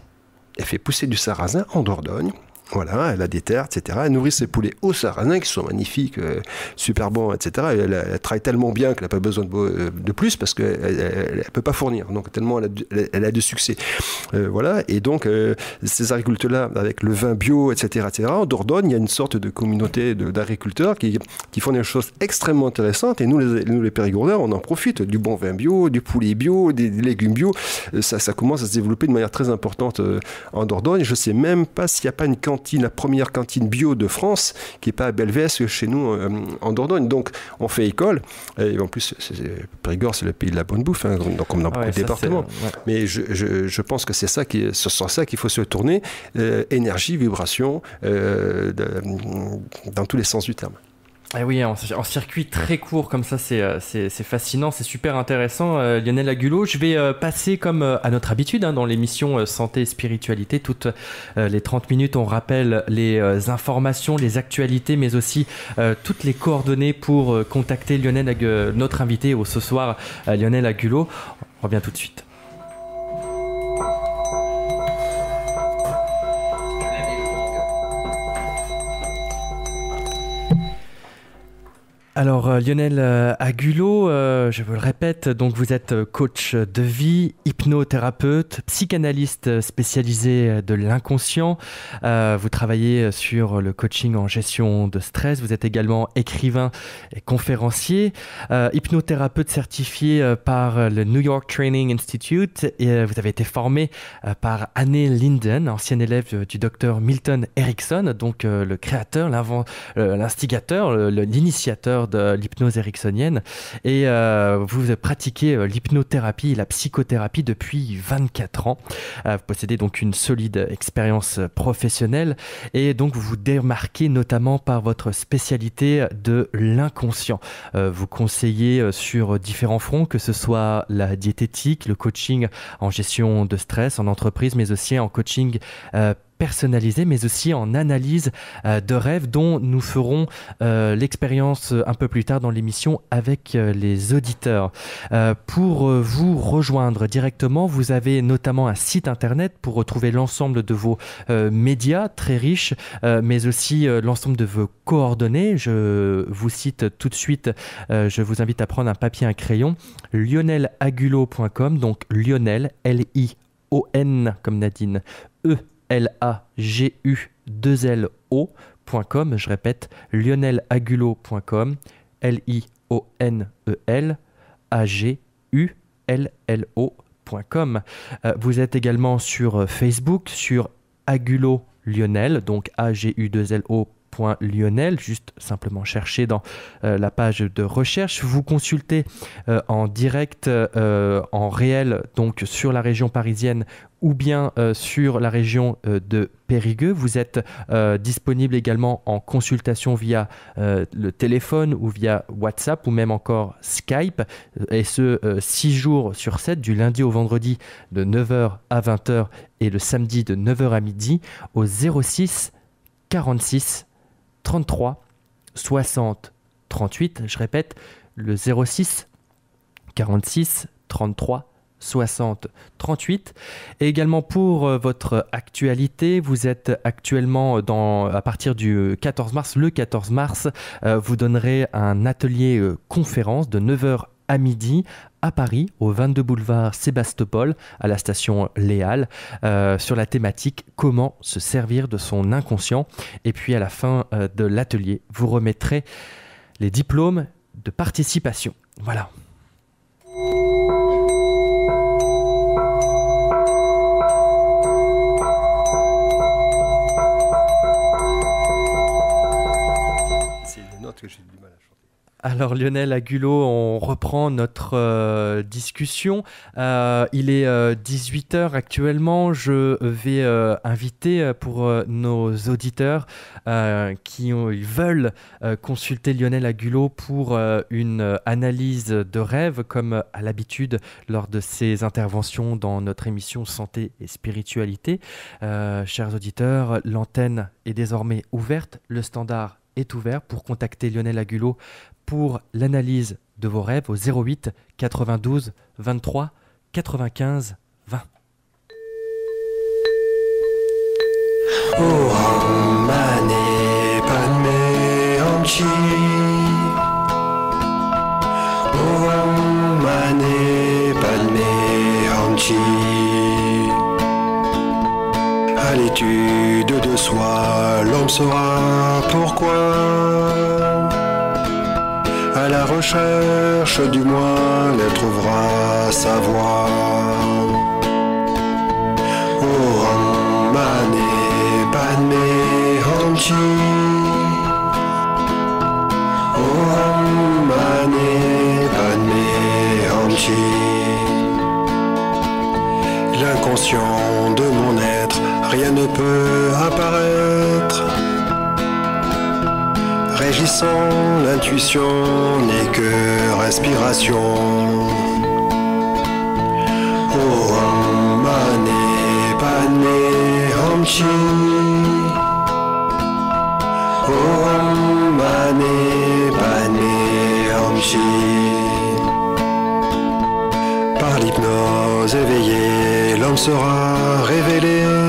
Elle fait pousser du sarrasin en Dordogne. Voilà, elle a des terres, etc. Elle nourrit ses poulets au sarrasin qui sont magnifiques, euh, super bons, etc. elle, travaille tellement bien qu'elle n'a pas besoin de, euh, plus parce qu'elle ne peut pas fournir. Donc tellement elle a, a de succès. Euh, voilà. Et donc ces agriculteurs-là, avec le vin bio, etc., etc. En Dordogne, il y a une sorte de communauté d'agriculteurs qui, qui, font des choses extrêmement intéressantes. Et nous, les, nous, les Périgourdins, on en profite du bon vin bio, du poulet bio, des, légumes bio. Ça, ça, commence à se développer de manière très importante en Dordogne. Je ne sais même pas s'il n'y a pas une cantine la première cantine bio de France, qui n'est pas à Belvès, chez nous euh, en Dordogne. Donc on fait école. Et en plus, Périgord, c'est le pays de la bonne bouffe, hein, donc comme dans beaucoup de départements. Mais je, je, je, pense que c'est ça qui, ce sera ça qu'il faut se tourner. Euh, énergie, vibration, euh, de, dans tous les sens du terme. Eh oui, en, circuit très court comme ça, c'est euh, fascinant, c'est super intéressant. Euh, Lionel Agulot, je vais euh, passer comme à notre habitude hein, dans l'émission Santé et Spiritualité, toutes les 30 minutes, on rappelle les informations, les actualités, mais aussi toutes les coordonnées pour contacter Lionel, notre invité ce soir, Lionel Agulot. On revient tout de suite. Alors euh, Lionel euh, Agulot, euh, je vous le répète, donc vous êtes coach de vie, hypnothérapeute, psychanalyste spécialisé de l'inconscient. vous travaillez sur le coaching en gestion de stress. Vous êtes également écrivain et conférencier, hypnothérapeute certifié par le New York Training Institute. Et vous avez été formé par Anne Linden, ancienne élève du docteur Milton Erickson, donc le créateur, l'instigateur, l'initiateur de l'hypnose ericksonienne et euh, vous pratiquez euh, l'hypnothérapie et la psychothérapie depuis 24 ans. Euh, vous possédez donc une solide expérience professionnelle et donc vous vous démarquez notamment par votre spécialité de l'inconscient. vous conseillez sur différents fronts, que ce soit la diététique, le coaching en gestion de stress en entreprise, mais aussi en coaching personnalisé, mais aussi en analyse euh, de rêves dont nous ferons euh, l'expérience un peu plus tard dans l'émission avec euh, les auditeurs. pour vous rejoindre directement, vous avez notamment un site internet pour retrouver l'ensemble de vos médias très riches, mais aussi l'ensemble de vos coordonnées. Je vous cite tout de suite, je vous invite à prendre un papier, un crayon, lionelagulo.com, donc Lionel, L-I-O-N comme Nadine, E L-A-G-U-2-L-O.com. Je répète, lionelagulo.com. L-I-O-N-E-L A-G-U-L-L-O.com. Euh, vous êtes également sur euh, Facebook, sur Agulo Lionel, donc A-G-U-2-L-O Lionel, juste simplement chercher dans euh, la page de recherche. Vous consultez en direct, en réel, donc sur la région parisienne ou bien euh, sur la région euh, de Périgueux. Vous êtes euh, disponible également en consultation via le téléphone ou via WhatsApp ou même encore Skype, et ce 6 jours sur 7, du lundi au vendredi de 9h à 20h et le samedi de 9h à midi au 06 46 33 60 38. Je répète, le 06 46 33 60 38. Et également pour euh, votre actualité, vous êtes actuellement dans, à partir du 14 mars, le 14 mars, euh, vous donnerez un atelier euh, conférence de 9h à midi à Paris, au 22 boulevard Sébastopol, à la station Léal, sur la thématique comment se servir de son inconscient. Et puis à la fin de l'atelier, vous remettrez les diplômes de participation. Voilà. Alors Lionel Agulot, on reprend notre euh, discussion. Euh, il est 18h euh, actuellement. Je vais inviter pour nos auditeurs qui veulent consulter Lionel Agulot pour une analyse de rêve, comme à l'habitude lors de ses interventions dans notre émission Santé et Spiritualité. chers auditeurs, l'antenne est désormais ouverte. Le standard est ouvert pour contacter Lionel Agulot pour l'analyse de vos rêves au 08 92 23 95 20. Oh, Mane Padme Amchi. Oh, Mane Padme Amchi. À l'étude de soi, l'homme saura pourquoi. La recherche du moi, elle trouvera sa voie. Oh, Mane Padme Hamchi. Oh, Mane Padme Hamchi. L'inconscient de mon être, rien ne peut apparaître. Régissant l'intuition n'est que respiration. Oh, Mane Padme Hamchi. Oh, Mane Padme Hamchi. Par l'hypnose éveillée, l'homme sera révélé.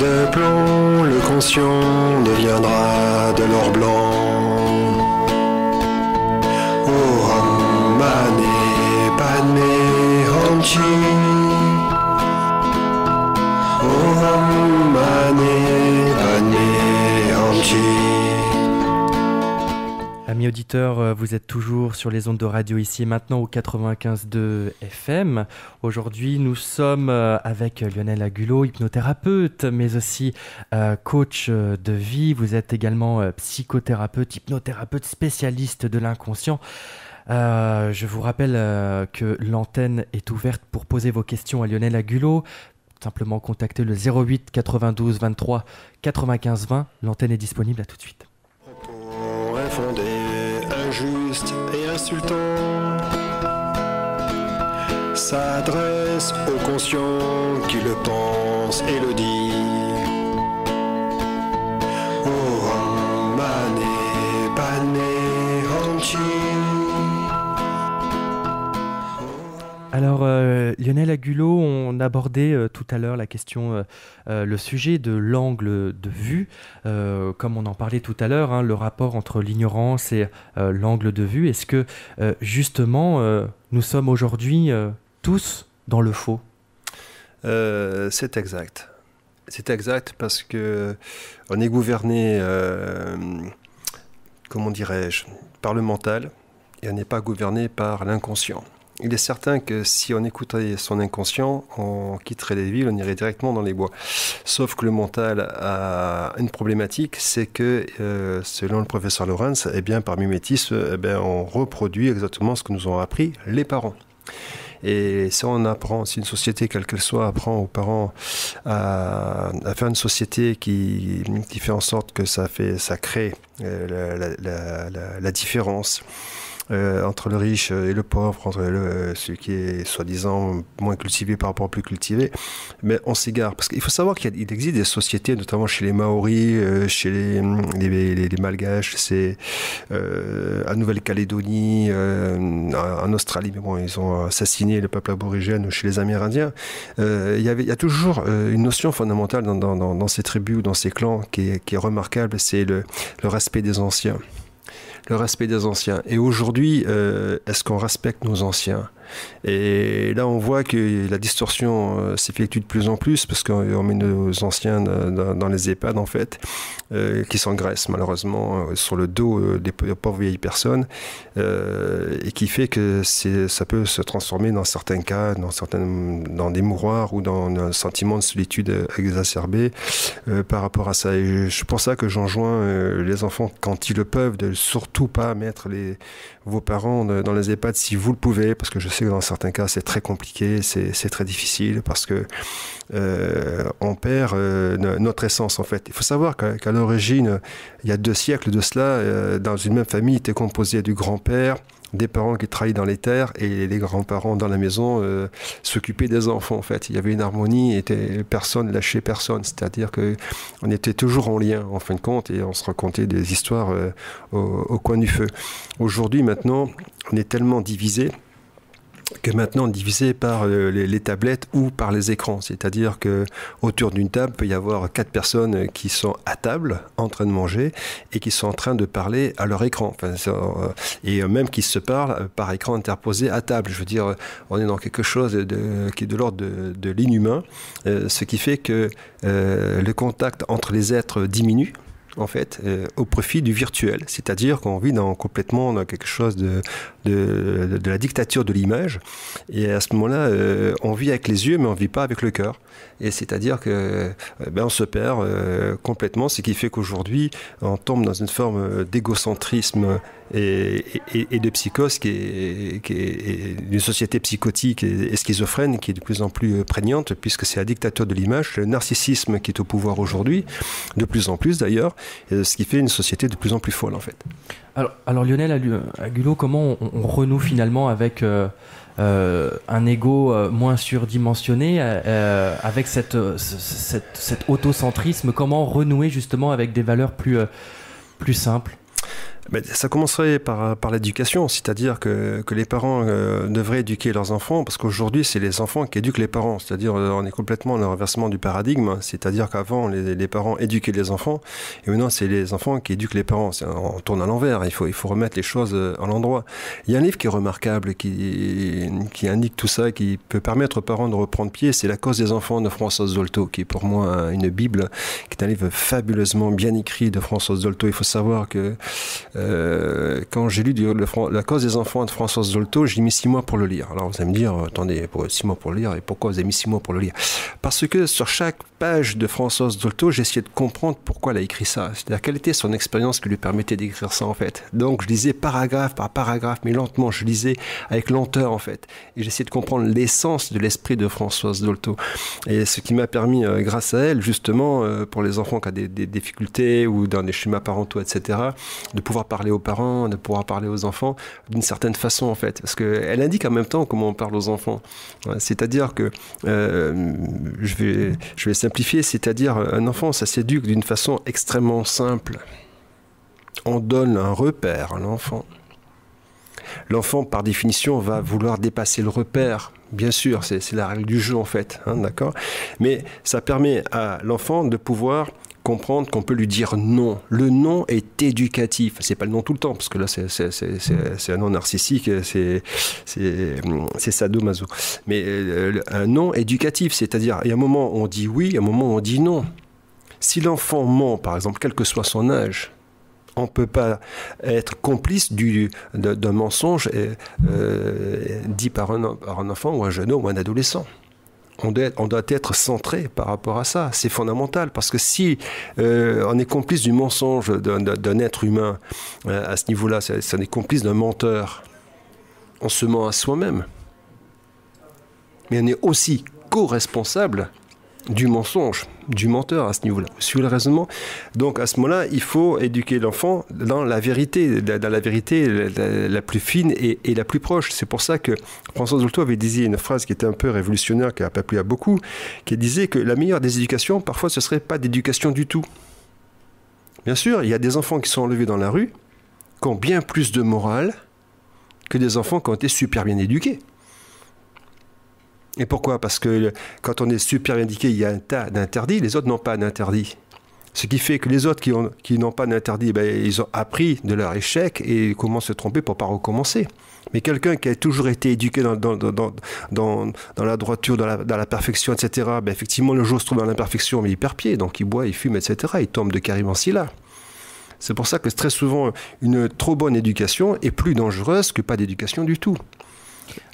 De plomb, le conscient deviendra de l'or blanc. Oh, Mane Padme Hamchi. Auditeurs, euh, vous êtes toujours sur les ondes de radio ici et maintenant au 95.2 FM. Aujourd'hui, nous sommes euh, avec Lionel Agulot, hypnothérapeute, mais aussi euh, coach de vie. Vous êtes également psychothérapeute, hypnothérapeute spécialiste de l'inconscient. Je vous rappelle que l'antenne est ouverte pour poser vos questions à Lionel Agulot. Simplement contactez le 08 92 23 95 20. L'antenne est disponible. À tout de suite. Injustes et insultants s'adresse au conscient qui le pense et le dit. Oh, Alors, euh, Lionel Agulot, on abordait euh, tout à l'heure la question, euh, le sujet de l'angle de vue, comme on en parlait tout à l'heure, hein, le rapport entre l'ignorance et l'angle de vue. Est-ce que justement, nous sommes aujourd'hui tous dans le faux? C'est exact. C'est exact parce que on est gouverné, comment dirais-je, par le mental et on n'est pas gouverné par l'inconscient. Il est certain que si on écoutait son inconscient, on quitterait les villes, on irait directement dans les bois. Sauf que le mental a une problématique, c'est que, euh, selon le professeur Lorenz, eh bien, par mimétisme, eh bien, on reproduit exactement ce que nous ont appris les parents. Et si on apprend, si une société, quelle qu'elle soit, apprend aux parents à, faire une société qui, fait en sorte que ça, fait, ça crée euh, la différence euh, entre le riche et le pauvre, entre le, celui qui est soi-disant moins cultivé par rapport au plus cultivé, mais on s'égare. Parce qu'il faut savoir qu'il existe des sociétés, notamment chez les Maoris, euh, chez les, Malgaches, c'est euh, en Nouvelle-Calédonie, euh, en Australie, mais bon, ils ont assassiné le peuple aborigène ou chez les Amérindiens. Il, y avait, il y a toujours une notion fondamentale dans, ces tribus ou dans ces clans qui est, remarquable, c'est le respect des anciens. Le respect des anciens. Et aujourd'hui, euh, est-ce qu'on respecte nos anciens? Et là, on voit que la distorsion euh, s'effectue de plus en plus parce qu'on on met nos anciens dans, les EHPAD, en fait, qui s'engraissent malheureusement euh, sur le dos euh, des pa- pauvres vieilles personnes euh, et qui fait que ça peut se transformer dans certains cas, dans, certains, dans des mouroirs ou dans un sentiment de solitude euh, exacerbé euh, par rapport à ça. Et c'est pour ça que j'enjoins euh, les enfants, quand ils le peuvent, de surtout pas mettre les, vos parents dans les EHPAD si vous le pouvez, parce que je sais que dans certains cas c'est très compliqué, c'est très difficile, parce que euh, on perd euh, no- notre essence en fait. Il faut savoir qu'à qu'à l'origine, il y a deux siècles de cela, euh, dans une même famille était composée du grand-père, des parents qui travaillaient dans les terres et les grands-parents dans la maison euh, s'occupaient des enfants en fait. Il y avait une harmonie, était- personne lâchait personne, c'est-à-dire que on était toujours en lien en fin de compte et on se racontait des histoires euh, au coin du feu. Aujourd'hui maintenant, on est tellement divisé que maintenant divisé par euh, les, tablettes ou par les écrans. C'est-à-dire que autour d'une table, peut y avoir quatre personnes qui sont à table en train de manger et qui sont en train de parler à leur écran. Euh, et même qui se parlent par écran interposé à table. Je veux dire, on est dans quelque chose qui est de l'ordre de, l'inhumain, euh, ce qui fait que le contact entre les êtres diminue en fait, euh, au profit du virtuel. C'est-à-dire qu'on vit dans, complètement dans quelque chose de, de, la dictature de l'image. Et à ce moment-là, euh, on vit avec les yeux, mais on ne vit pas avec le cœur. Et c'est-à-dire que euh, ben, on se perd complètement, ce qui fait qu'aujourd'hui, on tombe dans une forme d'égocentrisme et, de psychose qui est, une société psychotique et, schizophrène qui est de plus en plus prégnante, puisque c'est la dictature de l'image, le narcissisme qui est au pouvoir aujourd'hui, de plus en plus d'ailleurs, ce qui fait une société de plus en plus folle en fait. Alors, Lionel Agulo, comment on, renoue finalement avec euh, euh, un ego euh, moins surdimensionné, avec cette, cet autocentrisme? Comment renouer justement avec des valeurs plus simples? Ça commencerait par, l'éducation, c'est-à-dire que, les parents euh, devraient éduquer leurs enfants, parce qu'aujourd'hui, c'est les enfants qui éduquent les parents, c'est-à-dire euh, on est complètement dans le renversement du paradigme, c'est-à-dire qu'avant, les, parents éduquaient les enfants, et maintenant, c'est les enfants qui éduquent les parents. On tourne à l'envers, il faut, il faut remettre les choses euh, à l'endroit. Il y a un livre qui est remarquable, qui, qui indique tout ça, qui peut permettre aux parents de reprendre pied, c'est La cause des enfants de François Zolto, qui est pour moi une Bible, qui est un livre fabuleusement bien écrit de François Zolto. Il faut savoir que euh, quand j'ai lu La cause des enfants de François Zolto, j'ai mis six mois pour le lire. Alors vous allez me dire, attendez, six mois pour le lire, et pourquoi vous avez mis six mois pour le lire? Parce que sur chaque page de François Zolto, j'ai essayé de comprendre pourquoi elle a écrit ça. C'est-à-dire quelle était son expérience qui lui permettait d'écrire ça en fait. Donc je lisais paragraphe par paragraphe, mais lentement, je lisais avec lenteur en fait. Et j'essayais de comprendre l'essence de l'esprit de Françoise Dolto. Et ce qui m'a permis, euh, grâce à elle, justement, euh, pour les enfants qui ont des, des, difficultés ou dans des schémas parentaux, etc., de pouvoir parler aux parents, de pouvoir parler aux enfants d'une certaine façon en fait. Parce qu'elle indique en même temps comment on parle aux enfants. C'est-à-dire que, euh, je, vais, je vais c'est-à-dire un enfant, ça s'éduque d'une façon extrêmement simple. On donne un repère à l'enfant. L'enfant, par définition, va vouloir dépasser le repère. Bien sûr, c'est la règle du jeu en fait, hein, d'accord? Mais ça permet à l'enfant de pouvoir comprendre qu'on peut lui dire non. Le non est éducatif. C'est pas le non tout le temps, parce que là, c'est un non narcissique, c'est sadomaso. Mais euh, un non éducatif, c'est-à-dire, il y a un moment où on dit oui, il y a un moment où on dit non. Si l'enfant ment, par exemple, quel que soit son âge, on ne peut pas être complice d'un mensonge euh, dit par un, par un enfant ou un jeune homme ou un adolescent on doit, être centré par rapport à ça. C'est fondamental parce que si euh, on est complice du mensonge d'un être humain euh, à ce niveau-là, ça, on est complice d'un menteur, on se ment à soi-même. Mais on est aussi co-responsable du mensonge, du menteur à ce niveau-là. Sur le raisonnement. Donc à ce moment-là, il faut éduquer l'enfant dans la vérité, dans la vérité la, plus fine et, la plus proche. C'est pour ça que François Zolto avait dit une phrase qui était un peu révolutionnaire, qui n'a pas plu à beaucoup, qui disait que la meilleure des éducations, parfois, ce serait pas d'éducation du tout. Bien sûr, il y a des enfants qui sont enlevés dans la rue, qui ont bien plus de morale que des enfants qui ont été super bien éduqués. Et pourquoi? Parce que quand on est super indiqué, il y a un tas d'interdits, les autres n'ont pas d'interdits. Ce qui fait que les autres qui, ont, qui n'ont pas d'interdit, ben, ils ont appris de leur échec et comment se tromper pour pas recommencer. Mais quelqu'un qui a toujours été éduqué dans, la droiture, dans la, perfection, etc., ben, effectivement, le jour se trouve dans l'imperfection, mais il perd pied, donc il boit, il fume, etc., il tombe de là. C'est pour ça que très souvent, une trop bonne éducation est plus dangereuse que pas d'éducation du tout.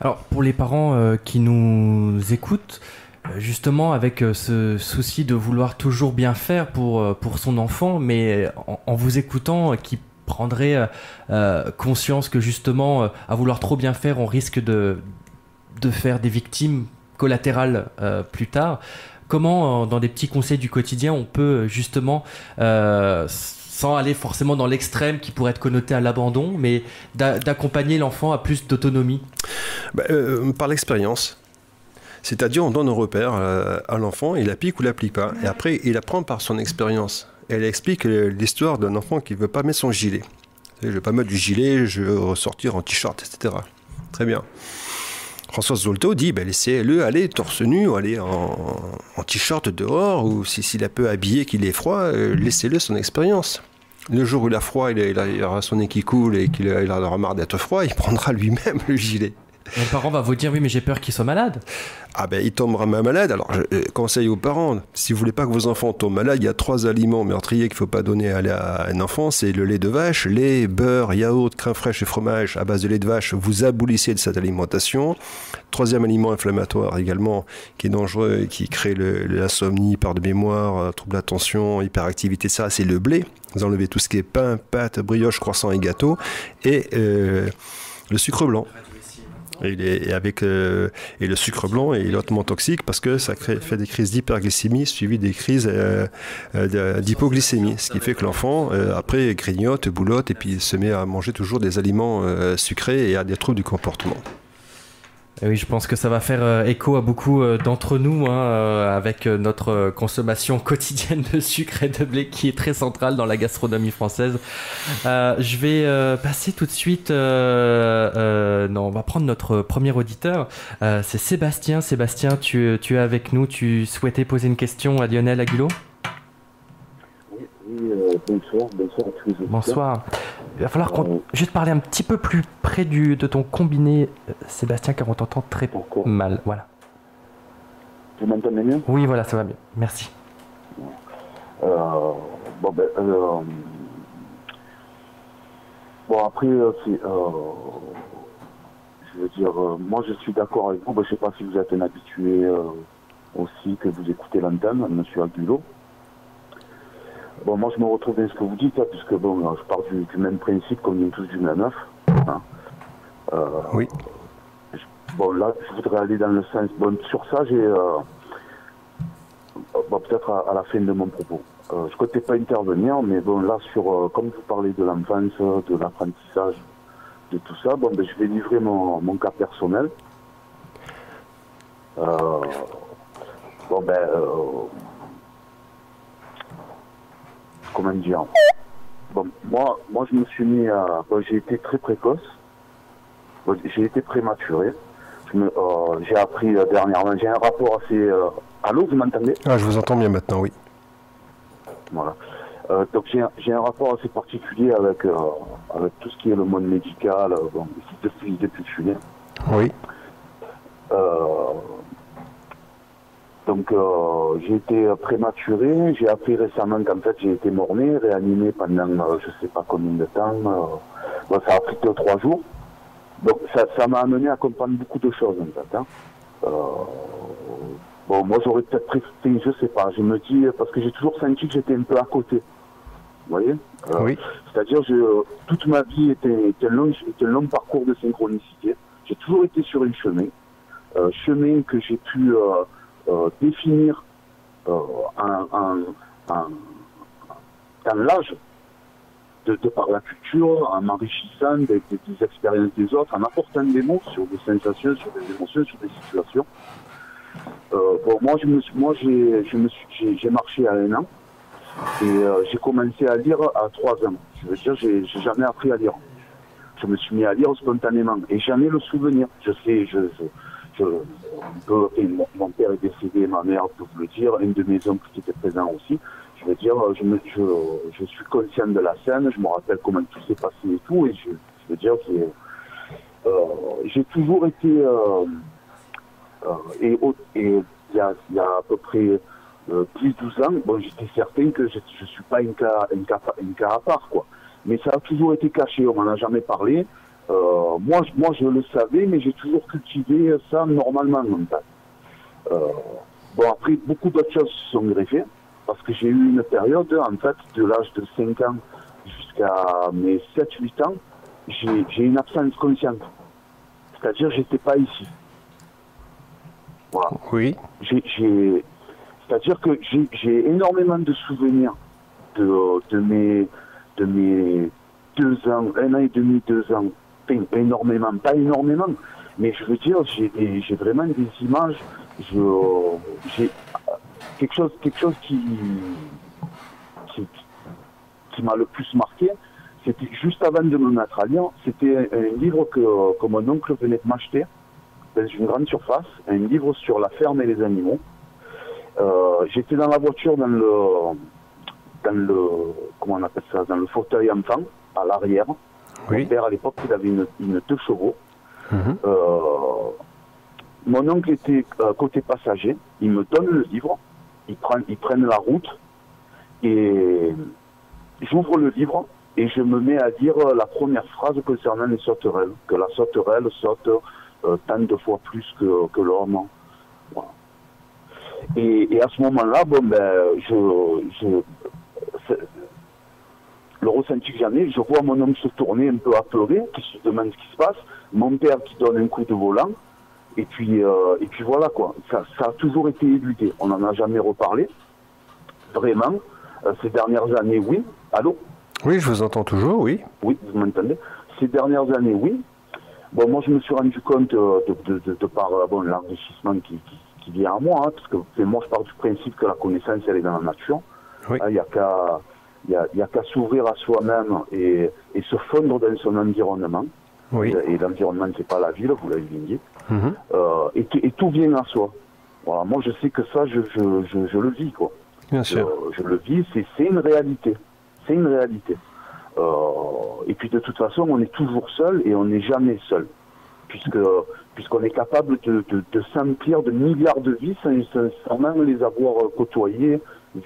Alors, pour les parents euh, qui nous écoutent, euh, justement avec euh, ce souci de vouloir toujours bien faire pour, pour son enfant, mais en, vous écoutant, qui prendrait conscience que justement, à vouloir trop bien faire, on risque de, de faire des victimes collatérales plus tard. Comment, dans des petits conseils du quotidien, on peut justement sans aller forcément dans l'extrême qui pourrait être connoté à l'abandon, mais d'accompagner l'enfant à plus d'autonomie bah, euh, Par l'expérience. C'est-à-dire, on donne un repère à, l'enfant, il applique ou l'applique pas. Et après, il apprend par son expérience. Elle explique l'histoire d'un enfant qui ne veut pas mettre son gilet. Je ne vais pas mettre du gilet, je veux ressortir en t-shirt, etc. Très bien. François Zolto dit ben, laissez-le aller torse nu, ou aller en, t-shirt dehors, ou s'il a peu habillé, qu'il est froid, euh, laissez-le son expérience. Le jour où il a froid, il, il, aura son nez qui coule et qu'il il aura marre d'être froid, il prendra lui-même le gilet. Mon parent va vous dire oui mais j'ai peur qu'il soit malade. Ah ben il tombera malade. Alors je euh, conseille aux parents, si vous voulez pas que vos enfants tombent malades, il y a trois aliments meurtriers qu'il faut pas donner à, un enfant. C'est le lait de vache, lait, beurre, yaourt, crème fraîche et fromage à base de lait de vache. Vous aboulissez de cette alimentation. Troisième aliment inflammatoire également qui est dangereux et qui crée l'insomnie, perte de mémoire, euh, trouble d'attention, hyperactivité. Ça c'est le blé. Vous enlevez tout ce qui est pain, pâte, brioche, croissant et gâteau et euh, le sucre blanc. Et, avec, euh, et le sucre blanc est hautement toxique parce que ça crée, fait des crises d'hyperglycémie suivies des crises euh, euh, d'hypoglycémie. Ce qui fait que l'enfant, après, grignote, boulotte et puis se met à manger toujours des aliments sucrés et a des troubles du comportement oui, je pense que ça va faire euh, écho à beaucoup euh, d'entre nous, hein, euh, avec notre consommation quotidienne de sucre et de blé qui est très centrale dans la gastronomie française. je vais passer tout de suite. non, on va prendre notre premier auditeur. C'est Sébastien. Sébastien, tu, tu, es avec nous. Tu souhaitais poser une question à Lionel Aguilot Oui, oui bonsoir, bonsoir à tous les Bonsoir. Il va falloir qu'on juste parler un petit peu plus près du, de ton combiné, euh, Sébastien, car on t'entend très mal. Voilà. Vous m'entendez mieux? Oui, voilà, ça va bien. Merci. Euh, bon, ben, euh, bon, après, je veux dire, moi je suis d'accord avec vous. Ben, je ne sais pas si vous êtes un habitué aussi, que vous écoutez l'antenne, Monsieur Agulo. Bon, moi, je me retrouve dans ce que vous dites, hein, puisque bon, je pars du, même principe qu'on vient tous du même œuf. Hein. Euh, oui. bon, là, je voudrais aller dans le sens. Bon, sur ça, j'ai. Euh, peut-être à, la fin de mon propos. Euh, je ne comptais pas intervenir, mais bon, là, sur. comme vous parlez de l'enfance, de l'apprentissage, de tout ça, bon, ben, je vais livrer mon, mon cas personnel. bon, ben comment dire Bon, moi, moi, je me suis mis à. j'ai été très précoce. j'ai été prématuré. Euh, j'ai appris euh, dernièrement. J'ai un rapport assez. Euh, allô, vous m'entendez? Ah, je vous entends bien maintenant, oui. Voilà. donc j'ai un rapport assez particulier avec, avec tout ce qui est le monde médical, bon, depuis, depuis que je suis né. Oui. Donc euh, j'ai été prématuré, j'ai appris récemment qu'en fait j'ai été morné, réanimé pendant euh, je sais pas combien de temps. Euh, ça a pris que trois jours. Donc ça m'a amené à comprendre beaucoup de choses en fait. Hein. bon moi j'aurais peut-être préféré, je sais pas, je me dis, parce que j'ai toujours senti que j'étais un peu à côté. Vous voyez? Oui. C'est-à-dire que toute ma vie était, était, un long, était un long parcours de synchronicité. J'ai toujours été sur un chemin. chemin que j'ai pu euh, définir euh, un, un, un, l'âge de, par la culture, en m'enrichissant des, expériences des autres, en apportant des mots sur des sensations, sur des émotions, sur des situations. Euh, bon, moi, je me, moi, j'ai, je j'ai, marché à un an et j'ai commencé à lire à trois ans. Je veux dire, j'ai, j'ai jamais appris à lire. Je me suis mis à lire spontanément et j'en ai le souvenir. Je sais, je, je mon, père est décédé, ma mère peut vous le dire, une de mes oncles qui était présent aussi. Je veux dire, je, suis conscient de la scène, je me rappelle comment tout s'est passé et tout, et je, veux dire que euh, j'ai toujours été, euh, euh, et, il y a, à peu près euh, plus de 12 ans, bon, j'étais certain que je ne suis pas un cas, à part, quoi. Mais ça a toujours été caché, on m'en a jamais parlé. Euh, moi, moi, je le savais, mais j'ai toujours cultivé ça normalement. Euh, bon, après, beaucoup d'autres choses se sont greffées, parce que j'ai eu une période, en fait, de l'âge de 5 ans jusqu'à mes 7-8 ans, j'ai une absence consciente. C'est-à-dire, j'étais pas ici. Voilà. Oui. C'est-à-dire que j'ai énormément de souvenirs de, de, mes, de mes deux ans, un an et demi, deux ans énormément, pas énormément, mais je veux dire, j'ai vraiment des images, j'ai quelque chose, quelque chose qui, qui, m'a le plus marqué, c'était juste avant de me mettre à lire, c'était un livre que, que, mon oncle venait de m'acheter, dans une grande surface, un livre sur la ferme et les animaux. Euh, j'étais dans la voiture dans le, dans le, comment on appelle ça, dans le fauteuil enfant, à l'arrière. Mon père, à l'époque, il avait une, une deux chevaux. Mhm. Euh, mon oncle était euh, côté passager. Il me donne le livre. Ils prennent, ils prennent la route. Et j'ouvre le livre et je me mets à dire euh, la première phrase concernant les sauterelles. Que la sauterelle saute euh, tant de fois plus que, que l'homme. Voilà. Et, et à ce moment-là, bon, ben, je, le ressenti que j'en ai, je vois mon homme se tourner un peu apeuré, qui se demande ce qui se passe, mon père qui donne un coup de volant, et puis, euh, et puis voilà quoi. Ça, ça a toujours été éludé. On n'en a jamais reparlé. Vraiment. Euh, ces dernières années, oui. Allô? Oui, je vous entends toujours, oui. Oui, vous m'entendez? Ces dernières années, oui. Bon, moi, je me suis rendu compte euh, de, de, de, de par bon, l'enrichissement qui, qui, qui vient à moi, hein, parce que moi, je pars du principe que la connaissance, elle est dans la nature. Oui. Hein, Il n'y a qu'à il y a, y a qu'à s'ouvrir à soi-même et, et se fondre dans son environnement. Oui. Et l'environnement, c'est pas la ville, vous l'avez dit. Mhm. Euh, et, tout vient à soi. Voilà, moi, je sais que ça, je, je, je, je le vis, quoi. Bien sûr. je le vis, c'est une réalité. C'est une réalité. Euh, et puis de toute façon, on est toujours seul et on n'est jamais seul. Puisque puisqu'on est capable de, de, de s'emplir de milliards de vies sans, sans- même les avoir côtoyés,